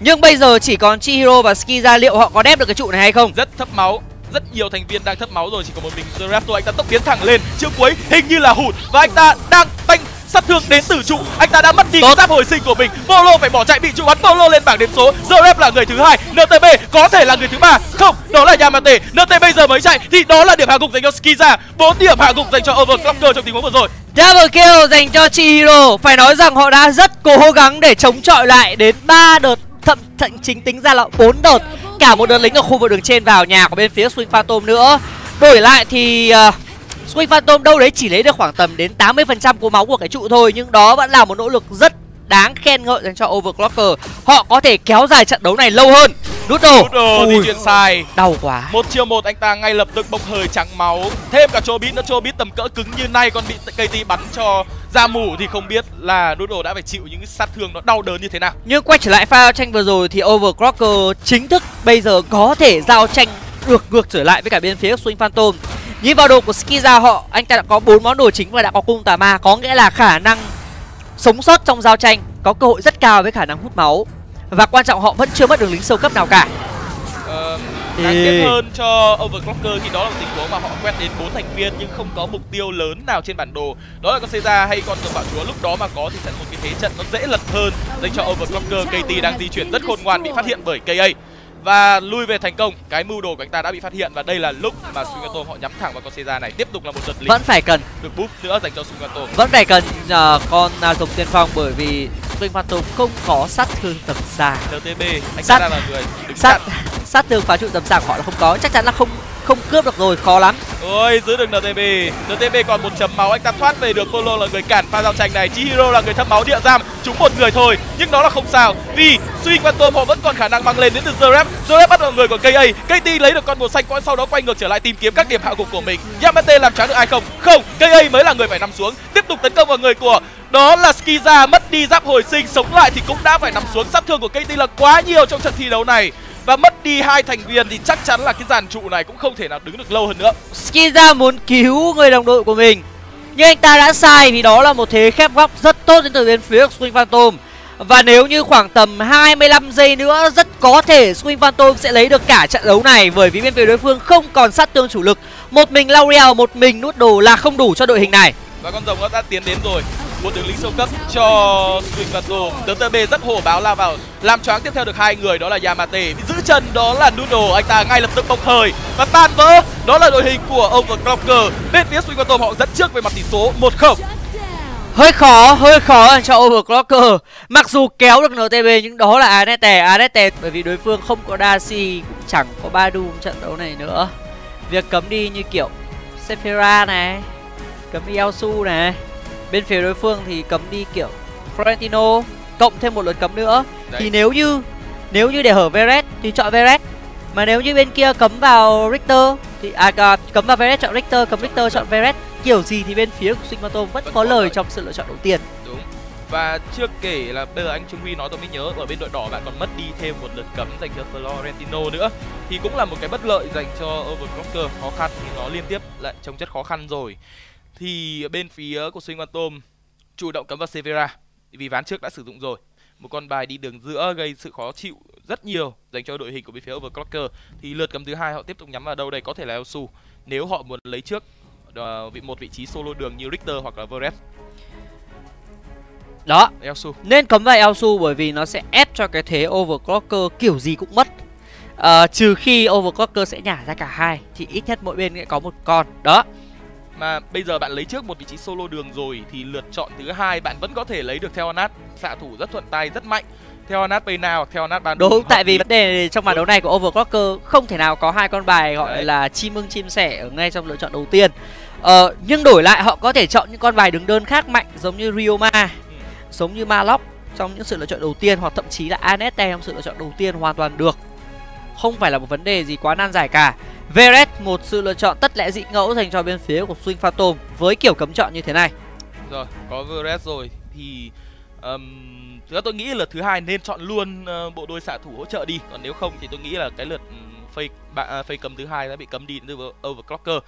Nhưng bây giờ chỉ còn Chihiro và Skiza, liệu họ có đép được cái trụ này hay không? Rất thấp máu. Rất nhiều thành viên đang thấp máu rồi. Chỉ có một mình The Raptor. Anh ta tốc tiến thẳng lên. Chiêu cuối hình như là hụt. Và anh ta đang banh sát thương đến từ trụ. Anh ta đã mất đi cái giáp hồi sinh của mình. Polo phải bỏ chạy bị trụ bắn. Polo lên bảng điểm số. Zerep là người thứ hai. Ntb có thể là người thứ ba. Không đó là yamate. Nt bây giờ mới chạy thì đó là điểm hạ gục dành cho skiza. Bốn điểm hạ gục dành cho overclocker trong tình huống vừa rồi. Double kill dành cho Chihiro. Phải nói rằng họ đã rất cố gắng để chống chọi lại đến ba đợt thậm thậm chính tính ra là bốn đợt. Cả một đợt lính ở khu vực đường trên vào nhà của bên phía Swing Phantom nữa. Đổi lại thì uh, Swing Phantom đâu đấy chỉ lấy được khoảng tầm đến 80% của máu của cái trụ thôi Nhưng đó vẫn là một nỗ lực rất đáng khen ngợi dành cho Overclocker. Họ có thể kéo dài trận đấu này lâu hơn. Noodle Noodle di chuyển sai. Đau quá. Một chiêu một anh ta ngay lập tức bốc hơi trắng máu. Thêm cả Chobit nữa Chobit tầm cỡ cứng như nay Còn bị KT bắn cho ra mù thì không biết là Noodle đã phải chịu những sát thương nó đau đớn như thế nào. Nhưng quay trở lại pha tranh vừa rồi thì Overclocker chính thức bây giờ có thể giao tranh được ngược trở lại với cả bên phía Swing Phantom Nhìn vào đồ của Skiza họ Anh ta đã có bốn món đồ chính và đã có cung tà ma Có nghĩa là khả năng sống sót trong giao tranh Có cơ hội rất cao với khả năng hút máu. Và quan trọng họ vẫn chưa mất đường lính sâu cấp nào cả. Ờ, đáng tiếc hơn cho overclocker khi đó là một tình huống mà họ quét đến bốn thành viên nhưng không có mục tiêu lớn nào trên bản đồ. Đó là con Seiza hay con tượng bảo chúa lúc đó mà có thì sẽ một cái thế trận nó dễ lật hơn dành cho overclocker. KT đang di chuyển rất khôn ngoan bị phát hiện bởi KA và lui về thành công. Cái mưu đồ của anh ta đã bị phát hiện và đây là lúc mà Swingatom họ nhắm thẳng vào con Seiza này. Tiếp tục là một đợt lính vẫn phải cần. được buff nữa dành cho Swingatom vẫn phải cần uh, con uh, dùng tiên phong bởi vì Swing Phantom không có sát thương tầm xa. LTB anh sát ta là người đứng sát chặn. sát thương phá trụ tầm xa của họ là không có. Chắc chắn là không không cướp được rồi, khó lắm. Ôi, giữ được NTB NTB còn một chấm máu, anh ta thoát về được Polo là người cản pha giao tranh này. Chihiro là người thâm máu địa giam chúng một người thôi. Nhưng đó là không sao, vì Swing Phantom họ vẫn còn khả năng băng lên đến từ Zerep Zerep bắt được người của KA KT lấy được con bồ xanh quãng sau đó quay ngược trở lại tìm kiếm các điểm hạ gục của mình. Yamate làm trái được ai không? Không KA mới là người phải nằm xuống, tiếp tục tấn công vào người của đó là Skiza, mất đi giáp hồi sinh, sống lại thì cũng đã phải nằm xuống. Sát thương của KT là quá nhiều trong trận thi đấu này và mất đi hai thành viên thì chắc chắn là cái dàn trụ này cũng không thể nào đứng được lâu hơn nữa. Skiza muốn cứu người đồng đội của mình. Nhưng anh ta đã sai vì đó là một thế khép góc rất tốt đến từ bên phía của Swing Phantom. Và nếu như khoảng tầm 25 giây nữa rất có thể Swing Phantom sẽ lấy được cả trận đấu này. Bởi vì bên phía đối phương không còn sát thương chủ lực. Một mình L'Oreal, một mình nút đồ là không đủ cho đội hình này. và con rồng nó đã tiến đến rồi một đường lính siêu cấp cho Swing Phantom DTB rất hổ báo lao vào làm choáng tiếp theo được hai người đó là Yamate. Bị giữ chân đó là Noodle anh ta ngay lập tức bốc hơi. Và tan vỡ đó là đội hình của Overclocker. Bên phía Swing Phantom họ dẫn trước về mặt tỷ số 1-0 Hơi khó, hơi khó cho Overclocker. Mặc dù kéo được NTB nhưng đó là Anete Anete. Bởi vì đối phương không có Darcy cũng chẳng có Badu trận đấu này nữa. Việc cấm đi như kiểu Sephira này Cấm đi Elsu này. Bên phía đối phương thì cấm đi kiểu Florentino Cộng thêm một lượt cấm nữa. Đấy. Thì nếu như Nếu như để hở Veret thì chọn Veret. Mà nếu như bên kia cấm vào Richter thì à, à cấm vào Veret chọn Richter, cấm Richter chọn Veret. Kiểu gì thì bên phía của Sinh Phantom vẫn Vẫn có lời lợi. trong sự lựa chọn đầu tiên. Đúng. Và chưa kể là bây giờ anh Trung Huy nói tôi mới nhớ ở bên đội đỏ bạn còn mất đi thêm một lượt cấm dành cho Florentino nữa. Thì cũng là một cái bất lợi dành cho Overclocker khó khăn thì nó liên tiếp lại trông chất khó khăn rồi thì bên phía của Swing Phantom chủ động cấm vào Severa vì ván trước đã sử dụng rồi. Một con bài đi đường giữa gây sự khó chịu rất nhiều dành cho đội hình của bên phía Overclocker. Thì lượt cấm thứ hai họ tiếp tục nhắm vào đâu đây? Có thể là Elsu. Nếu họ muốn lấy trước ờ, vị một vị trí solo đường như Richter hoặc là Veret Đó, Elsu. Nên cấm vào Elsu bởi vì nó sẽ ép cho cái thế Overclocker kiểu gì cũng mất. Ờ, Trừ khi Overclocker sẽ nhả ra cả hai Thì ít nhất mỗi bên sẽ có một con. Đó, mà bây giờ bạn lấy trước một vị trí solo đường rồi thì lượt chọn thứ hai bạn vẫn có thể lấy được theo Anat. Xạ thủ rất thuận tay rất mạnh. Theo Anat Pena hoặc theo Anat Ban đúng tại vì vấn đề trong màn đấu này của Overclocker không thể nào có hai con bài gọi Đấy. là chim ưng chim sẻ ở ngay trong lựa chọn đầu tiên. Ờ, nhưng đổi lại họ có thể chọn những con bài đứng đơn khác mạnh giống như Ryoma, giống như Malok trong những sự lựa chọn đầu tiên hoặc thậm chí là Anete trong sự lựa chọn đầu tiên hoàn toàn được. Không phải là một vấn đề gì quá nan giải cả. Veret một sự lựa chọn tất lẽ dị ngẫu dành cho bên phía của Swing Phantom với kiểu cấm chọn như thế này. rồi có Veret rồi thì um, thứ tôi nghĩ lượt thứ hai nên chọn luôn uh, bộ đôi xạ thủ hỗ trợ đi còn nếu không thì tôi nghĩ là cái lượt fake bạn uh, à, fake cấm thứ hai đã bị cấm đi từ Overclocker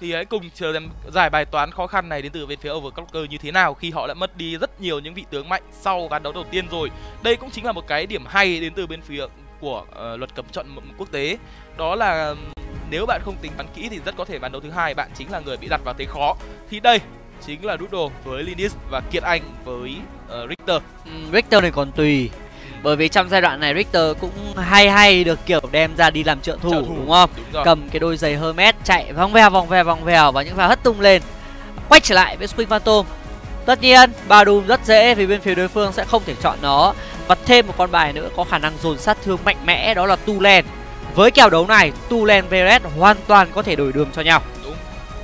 thì hãy cùng chờ xem giải bài toán khó khăn này đến từ bên phía Overclocker như thế nào khi họ đã mất đi rất nhiều những vị tướng mạnh sau ván đấu đầu tiên rồi. Đây cũng chính là một cái điểm hay đến từ bên phía của ờ, luật cấm chọn quốc tế. Đó là nếu bạn không tính toán kỹ thì rất có thể ván đấu thứ hai bạn chính là người bị đặt vào thế khó. Thì đây chính là Doodle với Linis và Kiệt Anh với ờ, Richter. Richter này còn tùy. Bởi vì trong giai đoạn này Richter cũng hay hay được kiểu đem ra đi làm trợ thủ, Trợ thủ. đúng không? Đúng cầm cái đôi giày Hermes chạy vòng vèo vòng vèo vòng vèo và những pha hất tung lên quay trở lại với Spring Phantom tất nhiên ba Doom rất dễ vì bên phía đối phương sẽ không thể chọn nó. Và thêm một con bài nữa có khả năng dồn sát thương mạnh mẽ đó là Tulen. Với kèo đấu này Tulen Veret hoàn toàn có thể đổi đường cho nhau. Đúng.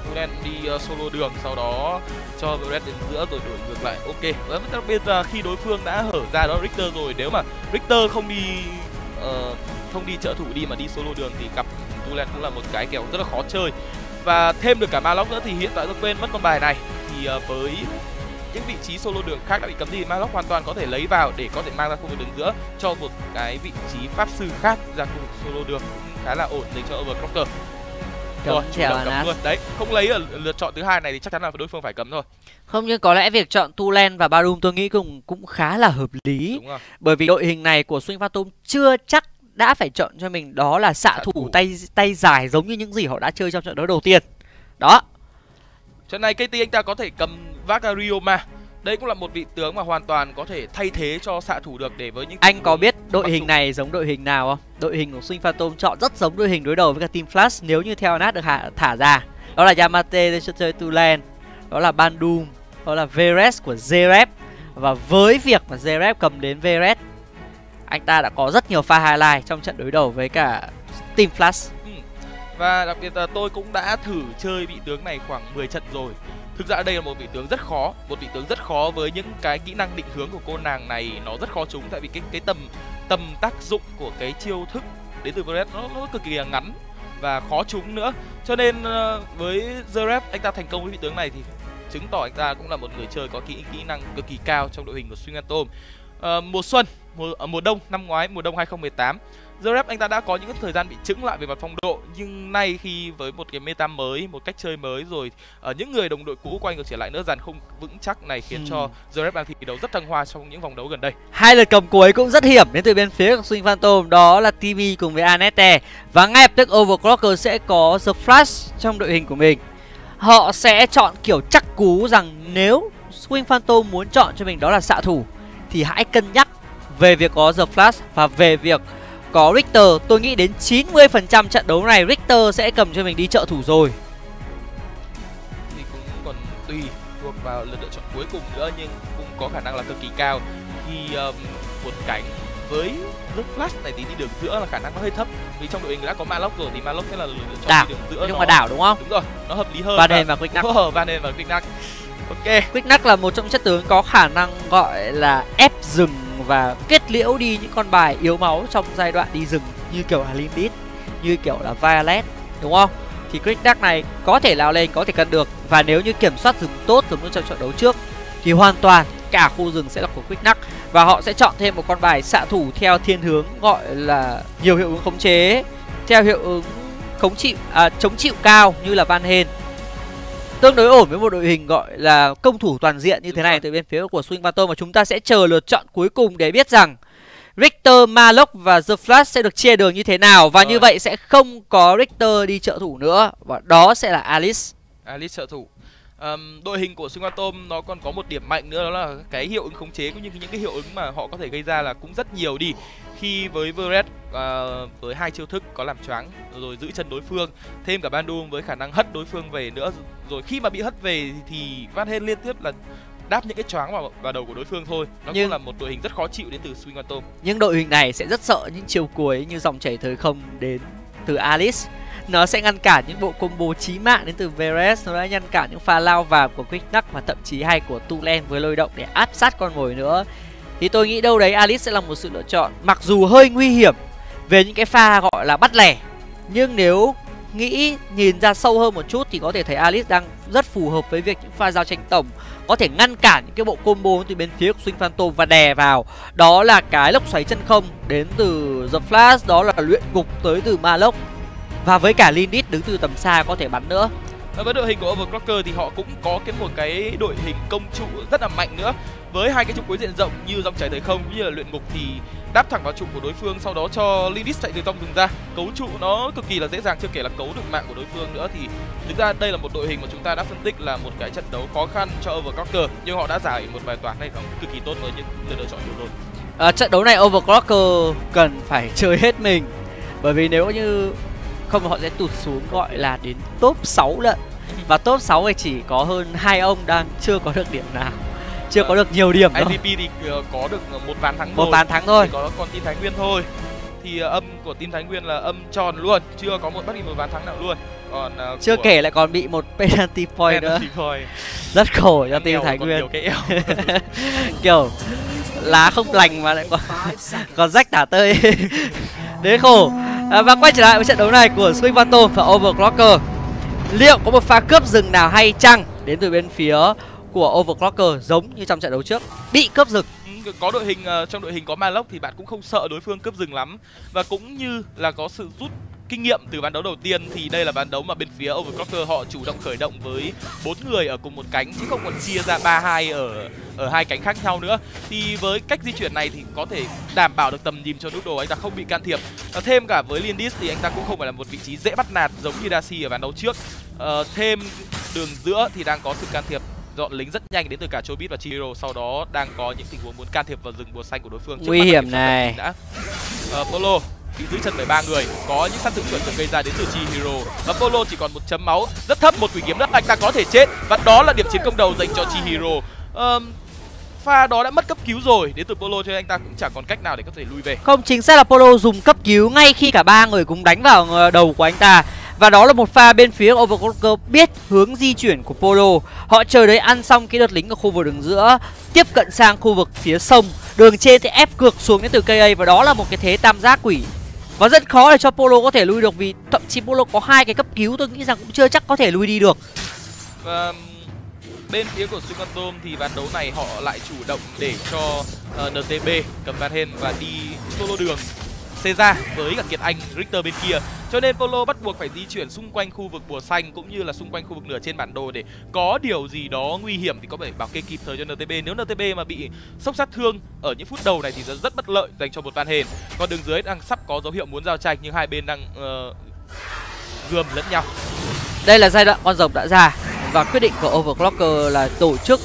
Tulen đi uh, solo đường sau đó cho Red đến giữa rồi đổi ngược lại. Ok. Ờ, và đặc biệt là khi đối phương đã hở ra đó Richter rồi nếu mà Richter không đi uh, không đi trợ thủ đi mà đi solo đường thì cặp Tulen cũng là một cái kèo rất là khó chơi. Và thêm được cả Malok nữa thì hiện tại tôi quên mất con bài này. Thì uh, với những vị trí solo đường khác đã bị cấm đi Malok hoàn toàn có thể lấy vào để có thể mang ra khu vực đường giữa cho một cái vị trí pháp sư khác ra khu vực solo đường cũng khá là ổn dành cho Overclocker rồi, chủ động cấm luôn. Đấy, không lấy ở lượt chọn thứ hai này thì chắc chắn là đối phương phải cấm thôi. không nhưng có lẽ việc chọn Tulen và Barum tôi nghĩ cũng cũng khá là hợp lý rồi. bởi vì đội hình này của Swing Phantom chưa chắc đã phải chọn cho mình đó là xạ, Xạ thủ, thủ. tay tay dài giống như những gì họ đã chơi trong trận đấu đầu tiên đó Trận này KT anh ta có thể cầm Vagarioma. Đây cũng là một vị tướng mà hoàn toàn có thể thay thế cho xạ thủ được để với những anh có biết đội hình này giống đội hình nào không? Đội hình của Swing Phantom chọn rất giống đội hình đối đầu với cả team Flash nếu như theo nát được hạ, thả ra. Đó là Yamate chơi Tulen đó là Bandung đó là Veres của Zerep và với việc mà Zerep cầm đến Veres anh ta đã có rất nhiều pha highlight trong trận đối đầu với cả team Flash và đặc biệt là tôi cũng đã thử chơi vị tướng này khoảng 10 trận rồi. Thực ra đây là một vị tướng rất khó, một vị tướng rất khó với những cái kỹ năng định hướng của cô nàng này nó rất khó trúng tại vì cái cái tầm tầm tác dụng của cái chiêu thức đến từ Veret nó, nó cực kỳ là ngắn và khó trúng nữa. Cho nên ờ, với Zeref anh ta thành công với vị tướng này thì chứng tỏ anh ta cũng là một người chơi có kỹ kỹ năng cực kỳ cao trong đội hình của Swing Atom. à, ờ, mùa xuân, mùa à, mùa đông năm ngoái, mùa đông 2018 Zeref anh ta đã có những thời gian bị chững lại về mặt phong độ nhưng nay khi với một cái meta mới, một cách chơi mới rồi ở những người đồng đội cũ quay ngược trở lại nữa dàn không vững chắc này khiến Ừ. cho Zeref đang thi đấu rất thăng hoa trong những vòng đấu gần đây. Hai lượt cầm cuối cũng rất hiểm đến từ bên phía của Swing Phantom đó là TV cùng với Anette và ngay lập tức Overclocker sẽ có The Flash trong đội hình của mình. Họ sẽ chọn kiểu chắc cú rằng nếu Swing Phantom muốn chọn cho mình đó là xạ thủ thì hãy cân nhắc về việc có The Flash và về việc có Richter. Tôi nghĩ đến 90% trận đấu này Richter sẽ cầm cho mình đi trợ thủ rồi. thì cũng còn tùy thuộc vào lượt lựa chọn cuối cùng nữa nhưng cũng có khả năng là cực kỳ cao khi um, một cánh với The Flash này thì đi đường giữa là khả năng nó hơi thấp vì trong đội hình đã có Malok rồi thì Malok sẽ là lựa chọn Đảo. đi đường giữa Nói chung nó- là đảo đúng không? đúng rồi nó hợp lý hơn Van Halen và Quick Knack. Ờ, Van Halen và Quick Knack. ok Quick Knack là một trong chất tướng có khả năng gọi là ép rừng và kết liễu đi những con bài yếu máu trong giai đoạn đi rừng như kiểu là Lindis, như kiểu là Violet, đúng không? Thì Quick Knack này có thể lao lên, có thể cân được. Và nếu như kiểm soát rừng tốt giống như trong trận đấu trước thì hoàn toàn cả khu rừng sẽ là của Quick Knack và họ sẽ chọn thêm một con bài xạ thủ theo thiên hướng gọi là nhiều hiệu ứng khống chế, theo hiệu ứng khống chịu à, chống chịu cao như là Van hên tương đối ổn với một đội hình gọi là công thủ toàn diện như thế này từ bên phía của Swing Phantom và chúng ta sẽ chờ lượt chọn cuối cùng để biết rằng Richter, Malok và The Flash sẽ được chia đường như thế nào và như Rồi. vậy sẽ không có Richter đi trợ thủ nữa và đó sẽ là Alice. Alice trợ thủ Ờm, đội hình của Sinh Atom nó còn có một điểm mạnh nữa đó là cái hiệu ứng khống chế cũng như những cái hiệu ứng mà họ có thể gây ra là cũng rất nhiều đi khi với Veret ờ, với hai chiêu thức có làm choáng rồi giữ chân đối phương thêm cả Bandung với khả năng hất đối phương về nữa rồi khi mà bị hất về thì Van Halen liên tiếp là đáp những cái choáng vào vào đầu của đối phương thôi nó Nhưng- cũng là một đội hình rất khó chịu đến từ Swing Atom Nhưng đội hình này sẽ rất sợ những chiều cuối như dòng chảy thời không đến từ Alice. Nó sẽ ngăn cản những bộ combo chí mạng đến từ Veres, nó đã ngăn cản những pha lao vào của Quick Knack và thậm chí hay của Tulen với lôi động để áp sát con mồi nữa. Thì tôi nghĩ đâu đấy Alice sẽ là một sự lựa chọn, mặc dù hơi nguy hiểm về những cái pha gọi là bắt lẻ. Nhưng nếu nghĩ nhìn ra sâu hơn một chút thì có thể thấy Alice đang rất phù hợp với việc những pha giao tranh tổng có thể ngăn cản những cái bộ combo từ bên phía của Swing Phantom và đè vào. Đó là cái lốc xoáy chân không đến từ The Flash, đó là luyện ngục tới từ Malok. Và với cả Lindis đứng từ tầm xa có thể bắn nữa. Và với đội hình của Overclocker thì họ cũng có cái một cái đội hình công trụ rất là mạnh nữa với hai cái trụ cuối diện rộng như dòng chảy thời không cũng như là luyện ngục thì đáp thẳng vào trụ của đối phương sau đó cho Linus chạy từ trong rừng ra. Cấu trụ nó cực kỳ là dễ dàng chưa kể là cấu được mạng của đối phương nữa thì thực ra đây là một đội hình mà chúng ta đã phân tích là một cái trận đấu khó khăn cho Overclocker nhưng họ đã giải một bài toán này nó cực kỳ tốt với những lựa lựa chọn nhiều đội à, trận đấu này Overclocker cần phải chơi hết mình bởi vì nếu như không họ sẽ tụt xuống gọi là đến top 6 lận. Và top 6 thì chỉ có hơn hai ông đang chưa có được điểm nào chưa có được nhiều điểm đâu. IVP thì ờ, có được một ván thắng một ván thắng thôi. Chỉ có còn team Thái Nguyên thôi. Thì ờ, âm của team Thái Nguyên là âm tròn luôn chưa có một bất kỳ một ván thắng nào luôn. Còn ờ, chưa của kể lại còn bị một penalty point nữa. penalty point. rất khổ cho team Thái Nguyên. kiểu lá không lành mà lại còn còn rách tả tơi. Đến khổ. À, và quay trở lại với trận đấu này của Swing Phantom và Overclocker. Liệu có một pha cướp rừng nào hay chăng đến từ bên phía của Overclocker giống như trong trận đấu trước bị cướp rừng. Ừ, có đội hình ờ, trong đội hình có Malok thì bạn cũng không sợ đối phương cướp rừng lắm. Và cũng như là có sự rút kinh nghiệm từ ván đấu đầu tiên thì đây là ván đấu mà bên phía Overclocker họ chủ động khởi động với bốn người ở cùng một cánh chứ không còn chia ra ba hai ở ở hai cánh khác nhau nữa. Thì với cách di chuyển này thì có thể đảm bảo được tầm nhìn cho Noodle anh ta không bị can thiệp. Và thêm cả với Lindis thì anh ta cũng không phải là một vị trí dễ bắt nạt giống như Dashi ở ván đấu trước. Ờ, thêm đường giữa thì đang có sự can thiệp dọn lính rất nhanh đến từ cả Chobit và Chihiro sau đó đang có những tình huống muốn can thiệp vào rừng bùa xanh của đối phương. Nguy hiểm này. đã uh, Polo bị giữ chân bởi ba người. Có những sát thương chuẩn được gây ra đến từ Chihiro. Và Polo chỉ còn một chấm máu rất thấp một quỷ kiếm đất anh ta có thể chết. Và đó là điểm chiến công đầu dành cho Chihiro. Um, pha đó đã mất cấp cứu rồi. Đến từ Polo cho nên anh ta cũng chẳng còn cách nào để có thể lui về. Không chính xác là Polo dùng cấp cứu ngay khi cả ba người cùng đánh vào ờ, đầu của anh ta và đó là một pha bên phía Overclocker biết hướng di chuyển của Polo. Họ chờ đấy ăn xong cái đợt lính ở khu vực đường giữa Tiếp cận sang khu vực phía sông. Đường trên thì ép cược xuống đến từ KA Và đó là một cái thế tam giác quỷ. Và rất khó để cho Polo có thể lui được Vì thậm chí Polo có hai cái cấp cứu tôi nghĩ rằng cũng chưa chắc có thể lui đi được. Và bên phía của Sugantom thì ván đấu này họ lại chủ động để cho ờ, uh, NTB cầm Van Hen và đi solo đường. Ceza với cả Kiệt Anh Richter bên kia. Cho nên Polo bắt buộc phải di chuyển xung quanh khu vực bùa xanh cũng như là xung quanh khu vực nửa trên bản đồ để có điều gì đó nguy hiểm thì có thể bảo kê kịp thời cho NTB. Nếu NTB mà bị sốc sát thương ở những phút đầu này thì rất, rất bất lợi dành cho một Van Hền. Còn đường dưới đang sắp có dấu hiệu muốn giao tranh nhưng hai bên đang uh, gươm lẫn nhau. Đây là giai đoạn con rồng đã ra và quyết định của Overclocker là tổ chức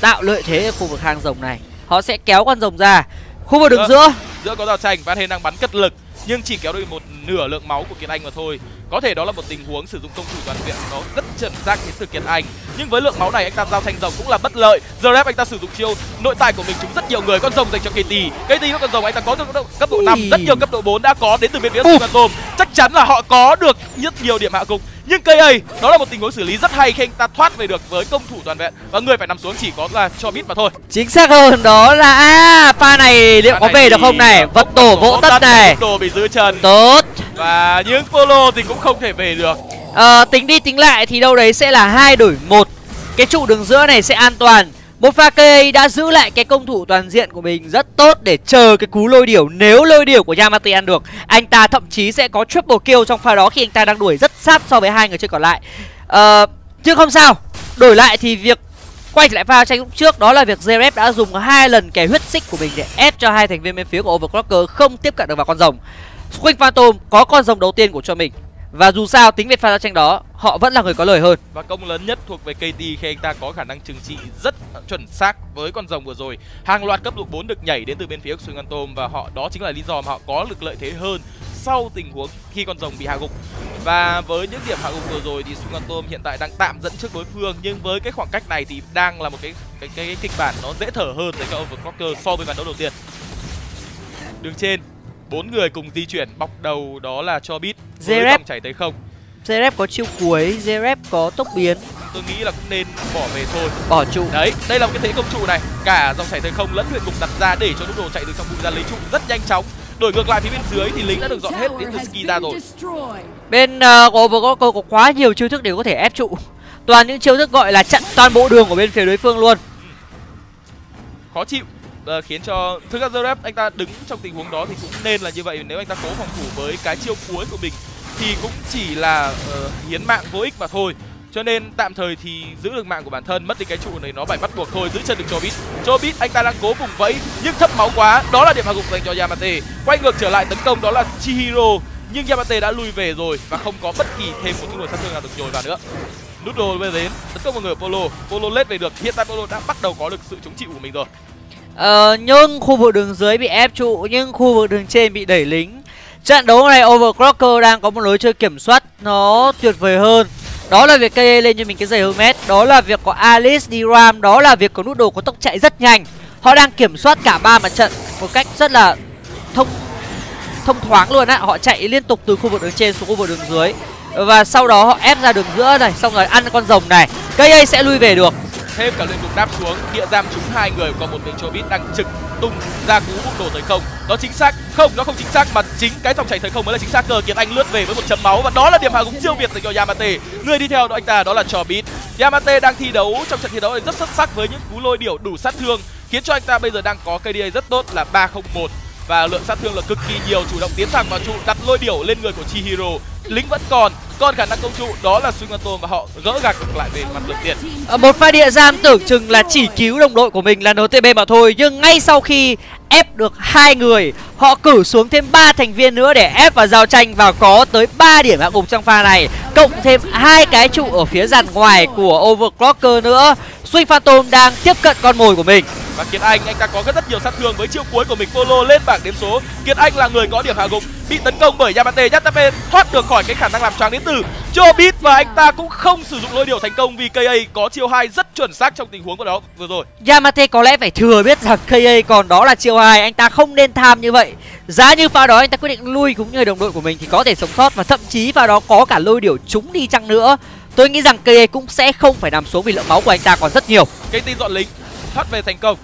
tạo lợi thế ở khu vực hang rồng này. Họ sẽ kéo con rồng ra khu vực đường giữa giữa có giao tranh, van hên đang bắn cất lực, nhưng chỉ kéo được một nửa lượng máu của kiệt anh mà thôi. Có thể đó là một tình huống sử dụng công thủ toàn viện nó rất chuẩn xác đến từ kiệt anh. Nhưng với lượng máu này anh ta giao tranh rồng cũng là bất lợi. Giờ anh ta sử dụng chiêu nội tại của mình chúng rất nhiều người con rồng dành cho KT KT với con rồng anh ta có được cấp độ 5 rất nhiều cấp độ 4 đã có đến từ bên phía Sugatom chắc chắn là họ có được rất nhiều điểm hạ gục. Nhưng cây ấy đó là một tình huống xử lý rất hay khi anh ta thoát về được với công thủ toàn vẹn. Và người phải nằm xuống chỉ có là cho biết mà thôi. Chính xác hơn đó là à, pha này liệu pha có này về được không này? vật tổ vỗ tất này. đồ bị giữ chân. Tốt và những polo thì cũng không thể về được. À, tính đi tính lại thì đâu đấy sẽ là hai đổi một. Cái trụ đường giữa này sẽ an toàn. Một pha cây đã giữ lại cái công thủ toàn diện của mình rất tốt để chờ cái cú lôi điểu. Nếu lôi điểu của Yamate ăn được Anh ta thậm chí sẽ có triple kill trong pha đó khi anh ta đang đuổi rất sát so với hai người chơi còn lại. Ờ, chứ không sao. Đổi lại thì việc quay trở lại pha tranh lúc trước đó là việc Zeref đã dùng hai lần kẻ huyết xích của mình để ép cho hai thành viên bên phía của Overclocker không tiếp cận được vào con rồng. Queen Phantom có con rồng đầu tiên của cho mình. Và dù sao tính về pha giao tranh đó Họ vẫn là người có lời hơn. Và công lớn nhất thuộc về KT khi anh ta có khả năng trừng trị rất chuẩn xác với con rồng vừa rồi. Hàng loạt cấp độ 4 được nhảy đến từ bên phía Xuyên Tôm Và họ đó chính là lý do mà họ có lực lợi thế hơn sau tình huống khi con rồng bị hạ gục. Và với những điểm hạ gục vừa rồi thì Xuyên Tom hiện tại đang tạm dẫn trước đối phương nhưng với cái khoảng cách này thì đang là một cái cái cái, cái kịch bản nó dễ thở hơn với các Overclocker so với ván đấu đầu tiên. Đường trên bốn người cùng di chuyển bọc đầu đó là cho bit với dòng chảy tới không. Zerep có chiêu cuối, Zerep có tốc biến. Tôi nghĩ là cũng nên bỏ về thôi. Bỏ trụ. Đấy, đây là một cái thế công trụ này. Cả dòng chảy thời không lẫn huyền cục đặt ra để cho lúc đồ chạy từ trong bụi ra lấy trụ rất nhanh chóng. Đổi ngược lại phía bên dưới thì lính đã được dọn hết đến từ Ski ra rồi. Bên uh, của có, có, có quá nhiều chiêu thức để có thể ép trụ. Toàn những chiêu thức gọi là chặn toàn bộ đường của bên phía đối phương luôn. Khó chịu uh, khiến cho thực ra Zeref anh ta đứng trong tình huống đó thì cũng nên là như vậy. Nếu anh ta cố phòng thủ với cái chiêu cuối của mình thì cũng chỉ là uh, hiến mạng vô ích mà thôi. Cho nên tạm thời thì giữ được mạng của bản thân mất đi cái trụ này nó phải bắt buộc thôi giữ chân được cho Chobit cho anh ta đang cố vùng vẫy nhưng thấp máu quá. Đó là điểm hạ gục dành cho yamate. Quay ngược trở lại tấn công đó là chihiro. Nhưng yamate đã lui về rồi và không có bất kỳ thêm một cái luồng sát thương nào được nhồi vào nữa. Noodle bây giờ đến tấn công vào người polo. Polo lết về được. Hiện tại polo đã bắt đầu có được sự chống chịu của mình rồi. Ờ, nhưng khu vực đường dưới bị ép trụ Nhưng khu vực đường trên bị đẩy lính. Trận đấu này Overclocker đang có một lối chơi kiểm soát Nó tuyệt vời hơn. Đó là việc cây lên cho mình cái giày Hermes Đó là việc có Alice đi ram Đó là việc có nút đồ có tốc chạy rất nhanh. Họ đang kiểm soát cả ba mặt trận Một cách rất là thông thông thoáng luôn á. Họ chạy liên tục từ khu vực đường trên xuống khu vực đường dưới. Và sau đó họ ép ra đường giữa này Xong rồi ăn con rồng này. Cây sẽ lui về được thêm cả luyện ngục đáp xuống. Địa giam chúng hai người, còn một mình cho biết đang trực tung ra cú bùng đổ thời không. Đó chính xác. Không nó không chính xác, mà chính cái dòng chảy thời không mới là chính xác cờ kiệt anh lướt về với một chấm máu, và đó là điểm hạ gục siêu việt dành cho yamate. Người đi theo đó anh ta, đó là cho biết yamate đang thi đấu, trong trận thi đấu này rất xuất sắc với những cú lôi điểu đủ sát thương, khiến cho anh ta bây giờ đang có KDA rất tốt là 301 và lượng sát thương là cực kỳ nhiều chủ động tiến thẳng vào trụ đặt lôi điểu lên người của Chihiro. Lính vẫn còn còn khả năng công trụ đó là Swing và họ gỡ gạc ngược lại về mặt lượng tiền à, một pha địa giam tưởng chừng là chỉ cứu đồng đội của mình là NTB mà thôi nhưng ngay sau khi ép được hai người họ cử xuống thêm ba thành viên nữa để ép vào giao tranh và có tới 3 điểm hạng gục trong pha này cộng thêm hai cái trụ ở phía dàn ngoài của Overclocker nữa. Swing Phantom đang tiếp cận con mồi của mình và Kiệt Anh anh ta có rất rất nhiều sát thương với chiêu cuối của mình. Polo lên bảng điểm số. Kiệt Anh là người có điểm hạ gục bị tấn công bởi Yamate Yamate thoát được khỏi cái khả năng làm choáng đến từ Chobit. Và anh ta cũng không sử dụng lôi điều thành công vì KA có chiêu hai rất chuẩn xác trong tình huống của đó vừa rồi. Yamate có lẽ phải thừa biết rằng KA còn đó là chiêu hai. Anh ta không nên tham như vậy. Giá như pha đó anh ta quyết định lui cũng như đồng đội của mình thì có thể sống sót. Và thậm chí pha đó có cả lôi điều trúng đi chăng nữa. Tôi nghĩ rằng KA cũng sẽ không phải nằm xuống vì lượng máu của anh ta còn rất nhiều. Cái tin dọn lính thoát về thành công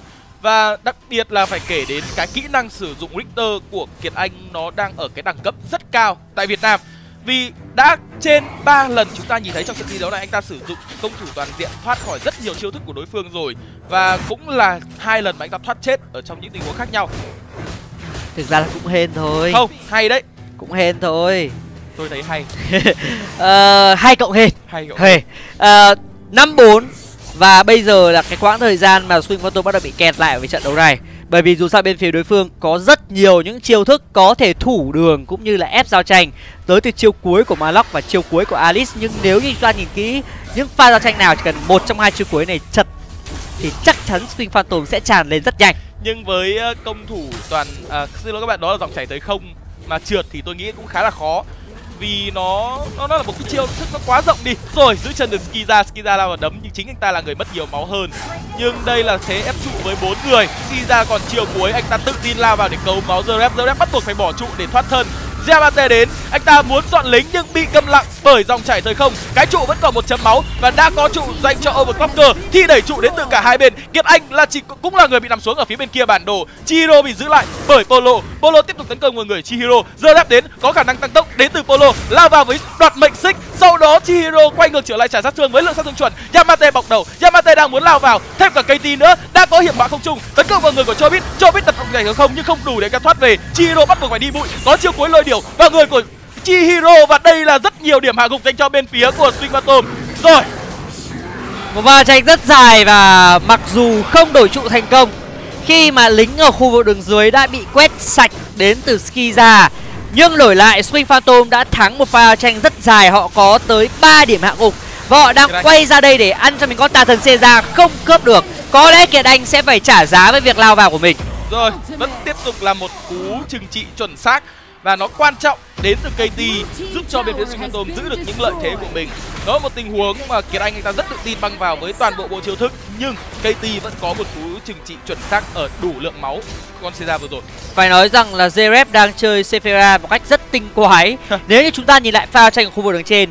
và đặc biệt là phải kể đến cái kỹ năng sử dụng Richter của Kiệt Anh nó đang ở cái đẳng cấp rất cao tại Việt Nam. Vì đã trên 3 lần chúng ta nhìn thấy trong trận thi đấu này anh ta sử dụng công thủ toàn diện thoát khỏi rất nhiều chiêu thức của đối phương rồi. Và cũng là hai lần mà anh ta thoát chết ở trong những tình huống khác nhau. Thực ra là cũng hên thôi. Không hay đấy. Cũng hên thôi. Tôi thấy hay. Uh, hai cộng hên. Hay cộng hề. uh, năm bốn và bây giờ là cái quãng thời gian mà Swing Phantom bắt đầu bị kẹt lại với trận đấu này. Bởi vì dù sao bên phía đối phương có rất nhiều những chiêu thức có thể thủ đường cũng như là ép giao tranh Tới từ chiêu cuối của Malok và chiêu cuối của Alice. Nhưng nếu như chúng ta nhìn kỹ những pha giao tranh nào chỉ cần một trong hai chiêu cuối này chật Thì chắc chắn Swing Phantom sẽ tràn lên rất nhanh. Nhưng với ờ, công thủ toàn... À, xin lỗi các bạn, đó là dòng chảy tới không mà trượt thì tôi nghĩ cũng khá là khó vì nó nó nó là một cái chiêu thức nó quá rộng đi. Rồi, giữ chân được skiza. Skiza lao vào đấm, nhưng chính anh ta là người mất nhiều máu hơn. Nhưng đây là thế ép trụ với bốn người. Skiza còn chiều cuối, anh ta tự tin lao vào để cấu máu Zerep Zerep bắt buộc phải bỏ trụ để thoát thân. Diamante đến. Anh ta muốn dọn lính nhưng bị câm lặng bởi dòng chảy thời không. Cái trụ vẫn còn một chấm máu và đã có trụ dành cho overclocker, thi đẩy trụ đến từ cả hai bên. Kiệt anh là chỉ cũng là người bị nằm xuống ở phía bên kia bản đồ. Chihiro bị giữ lại bởi polo. Polo tiếp tục tấn công vào người. Chihiro giờ đáp đến, có khả năng tăng tốc đến từ polo. Lao vào với đoạt mệnh xích. Sau đó chihiro quay ngược trở lại trả sát thương với lượng sát thương chuẩn. Yamate bọc đầu. Yamate đang muốn lao vào. Thêm cả cây KT nữa. Đã có hiểm họa không trung tấn công vào người của chobit. Chobit tập dòng chảy không nhưng không đủ để thoát về. Chihiro bắt buộc phải đi bụi. Có chiêu cuối lôi điều và người của Chihiro và đây là rất nhiều điểm hạ gục dành cho bên phía của Swing Phantom. Rồi. Một pha tranh rất dài và mặc dù không đổi trụ thành công khi mà lính ở khu vực đường dưới đã bị quét sạch đến từ Skiza nhưng đổi lại Swing Phantom đã thắng một pha tranh rất dài họ có tới 3 điểm hạ gục. Và họ đang quay ra đây để ăn cho mình con tà thần Caesar không cướp được. Có lẽ Kiệt Anh sẽ phải trả giá với việc lao vào của mình. Rồi vẫn tiếp tục là một cú trừng trị chuẩn xác và nó quan trọng đến từ KT giúp cho bên phía Phantom giữ được những lợi thế của mình. Đó là một tình huống mà Kiệt Anh anh ta rất tự tin băng vào với toàn bộ bộ chiêu thức nhưng KT vẫn có một cú trừng trị chuẩn xác ở đủ lượng máu con Caesar vừa rồi. Phải nói rằng là Zerep đang chơi Sephira một cách rất tinh quái. Nếu như chúng ta nhìn lại pha tranh ở khu vực đường trên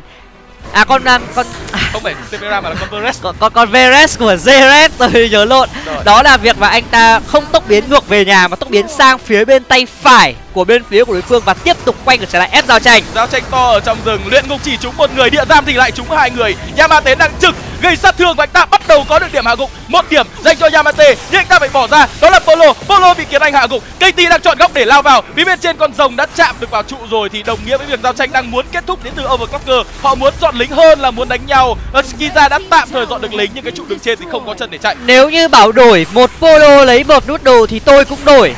À con um, con không phải Severa mà là con Veres. Con con, con Veres của Zeret tôi nhớ lộn. Rồi. Đó là việc mà anh ta không tốc biến ngược về nhà mà tốc biến sang phía bên tay phải của bên phía của đối phương và tiếp tục quay ngược trở lại ép giao tranh. Giao tranh to ở trong rừng, luyện ngục chỉ trúng một người, địa giam thì lại trúng hai người. Yamate đang trực gây sát thương và anh ta bắt đầu có được điểm hạ gục. Một điểm dành cho Yamate, nhưng anh ta phải bỏ ra. Đó là Polo. Polo bị Kiệt Anh hạ gục. KT đang chọn góc để lao vào. Phía bên trên con rồng đã chạm được vào trụ rồi thì đồng nghĩa với việc giao tranh đang muốn kết thúc đến từ Overclocker. Họ muốn dọn lính hơn là muốn đánh nhau. Skiza đã tạm thời dọn được lính nhưng cái trụ đường trên thì không có chân để chạy. Nếu như bảo đổi một Polo lấy một nút đồ thì tôi cũng đổi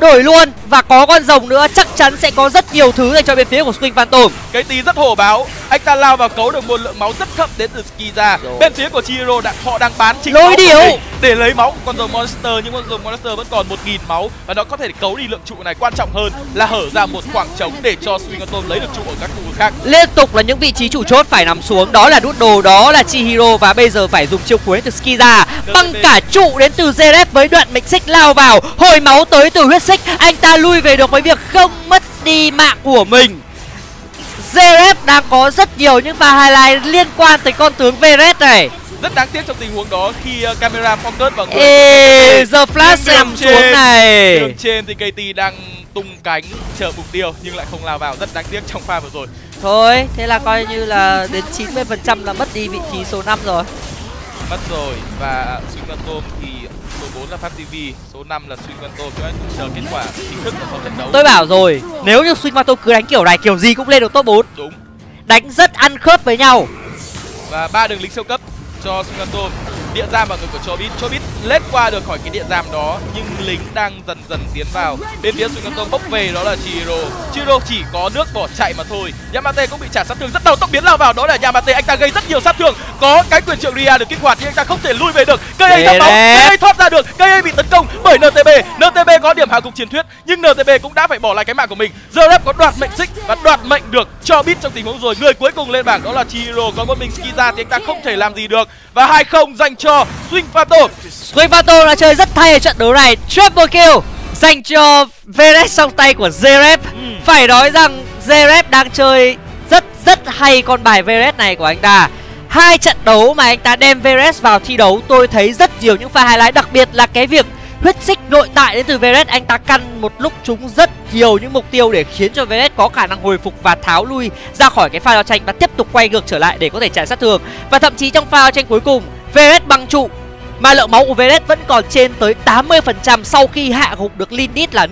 đổi luôn. Và có con rồng nữa chắc chắn sẽ có rất nhiều thứ dành cho bên phía của Swing Phantom. Cái tí rất hổ báo, anh ta lao vào cấu được một lượng máu rất thấp đến từ Skiza. Bên phía của Chihiro đã họ đang bán chính lối điểu! để lấy máu của con rồng monster nhưng con rồng monster vẫn còn một nghìn máu và nó có thể cấu đi lượng trụ này. Quan trọng hơn là hở ra một khoảng trống để cho Swing Phantom lấy được trụ ở các khu vực khác. Liên tục là những vị trí chủ chốt phải nằm xuống, đó là đút đồ, đó là Chihiro và bây giờ phải dùng chiêu cuối từ Skiza băng cả trụ đến từ Zeref với đoạn mệnh xích lao vào, hồi máu tới từ huyết xích, anh ta lui về được với việc không mất đi mạng của mình. Zeref đang có rất nhiều những pha highlight liên quan tới con tướng Veret này. Rất đáng tiếc trong tình huống đó khi uh, camera focus vào người Ê, giờ flash nằm xuống này. đường trên thì KT đang tung cánh chờ mục tiêu nhưng lại không lao vào. Rất đáng tiếc trong pha vừa rồi. Thôi thế là coi như là đến 90% là mất đi vị trí số 5 rồi. Mất rồi và Swing Phantom thì số 4 là Phát TV, số 5 là Swing Phantom. Chúng ta cùng chờ kết quả chính thức của trận đấu. Tôi bảo rồi, nếu như Swing Phantom cứ đánh kiểu này kiểu gì cũng lên được top 4. Đúng. Đánh rất ăn khớp với nhau. Và ba đường lính siêu cấp cho Swing Phantom địa giam vào người của Chobit. Chobit lết qua được khỏi cái địa giam đó nhưng lính đang dần dần tiến vào. Bên phía Phantom bốc về đó là Chiro Chiro chỉ có nước bỏ chạy mà thôi. Yamate cũng bị trả sát thương rất đầu tốc biến lao vào đó là Yamate. Anh ta gây rất nhiều sát thương. Có cái quyền triệu Ria được kích hoạt nhưng anh ta không thể lui về được. KA đã máu KA thoát ra được. KA bị tấn công bởi NTB NTB có điểm hạ gục chiến thuyết nhưng NTB cũng đã phải bỏ lại cái mạng của mình. Zerep có đoạt mệnh xích và đoạt mệnh được cho Bit trong tình huống rồi. Người cuối cùng lên bảng đó là Chiro có một mình Skiza thì anh ta không thể làm gì được. Và hai không dành cho Swing Phantom. Swing Phantom đã chơi rất hay ở trận đấu này. Triple kill dành cho Veres trong tay của Zerep ừ. Phải nói rằng Zerep đang chơi rất rất hay con bài Veres này của anh ta. Hai trận đấu mà anh ta đem Veres vào thi đấu tôi thấy rất nhiều những pha highlight Đặc biệt là cái việc huyết xích nội tại đến từ Veres. Anh ta căn một lúc trúng rất nhiều những mục tiêu để khiến cho Veres có khả năng hồi phục và tháo lui ra khỏi cái pha giao tranh Và tiếp tục quay ngược trở lại để có thể trả sát thương. Và thậm chí trong pha giao tranh cuối cùng Veres băng trụ. Mà lượng máu của Veres vẫn còn trên tới 80% sau khi hạ gục được Lindit là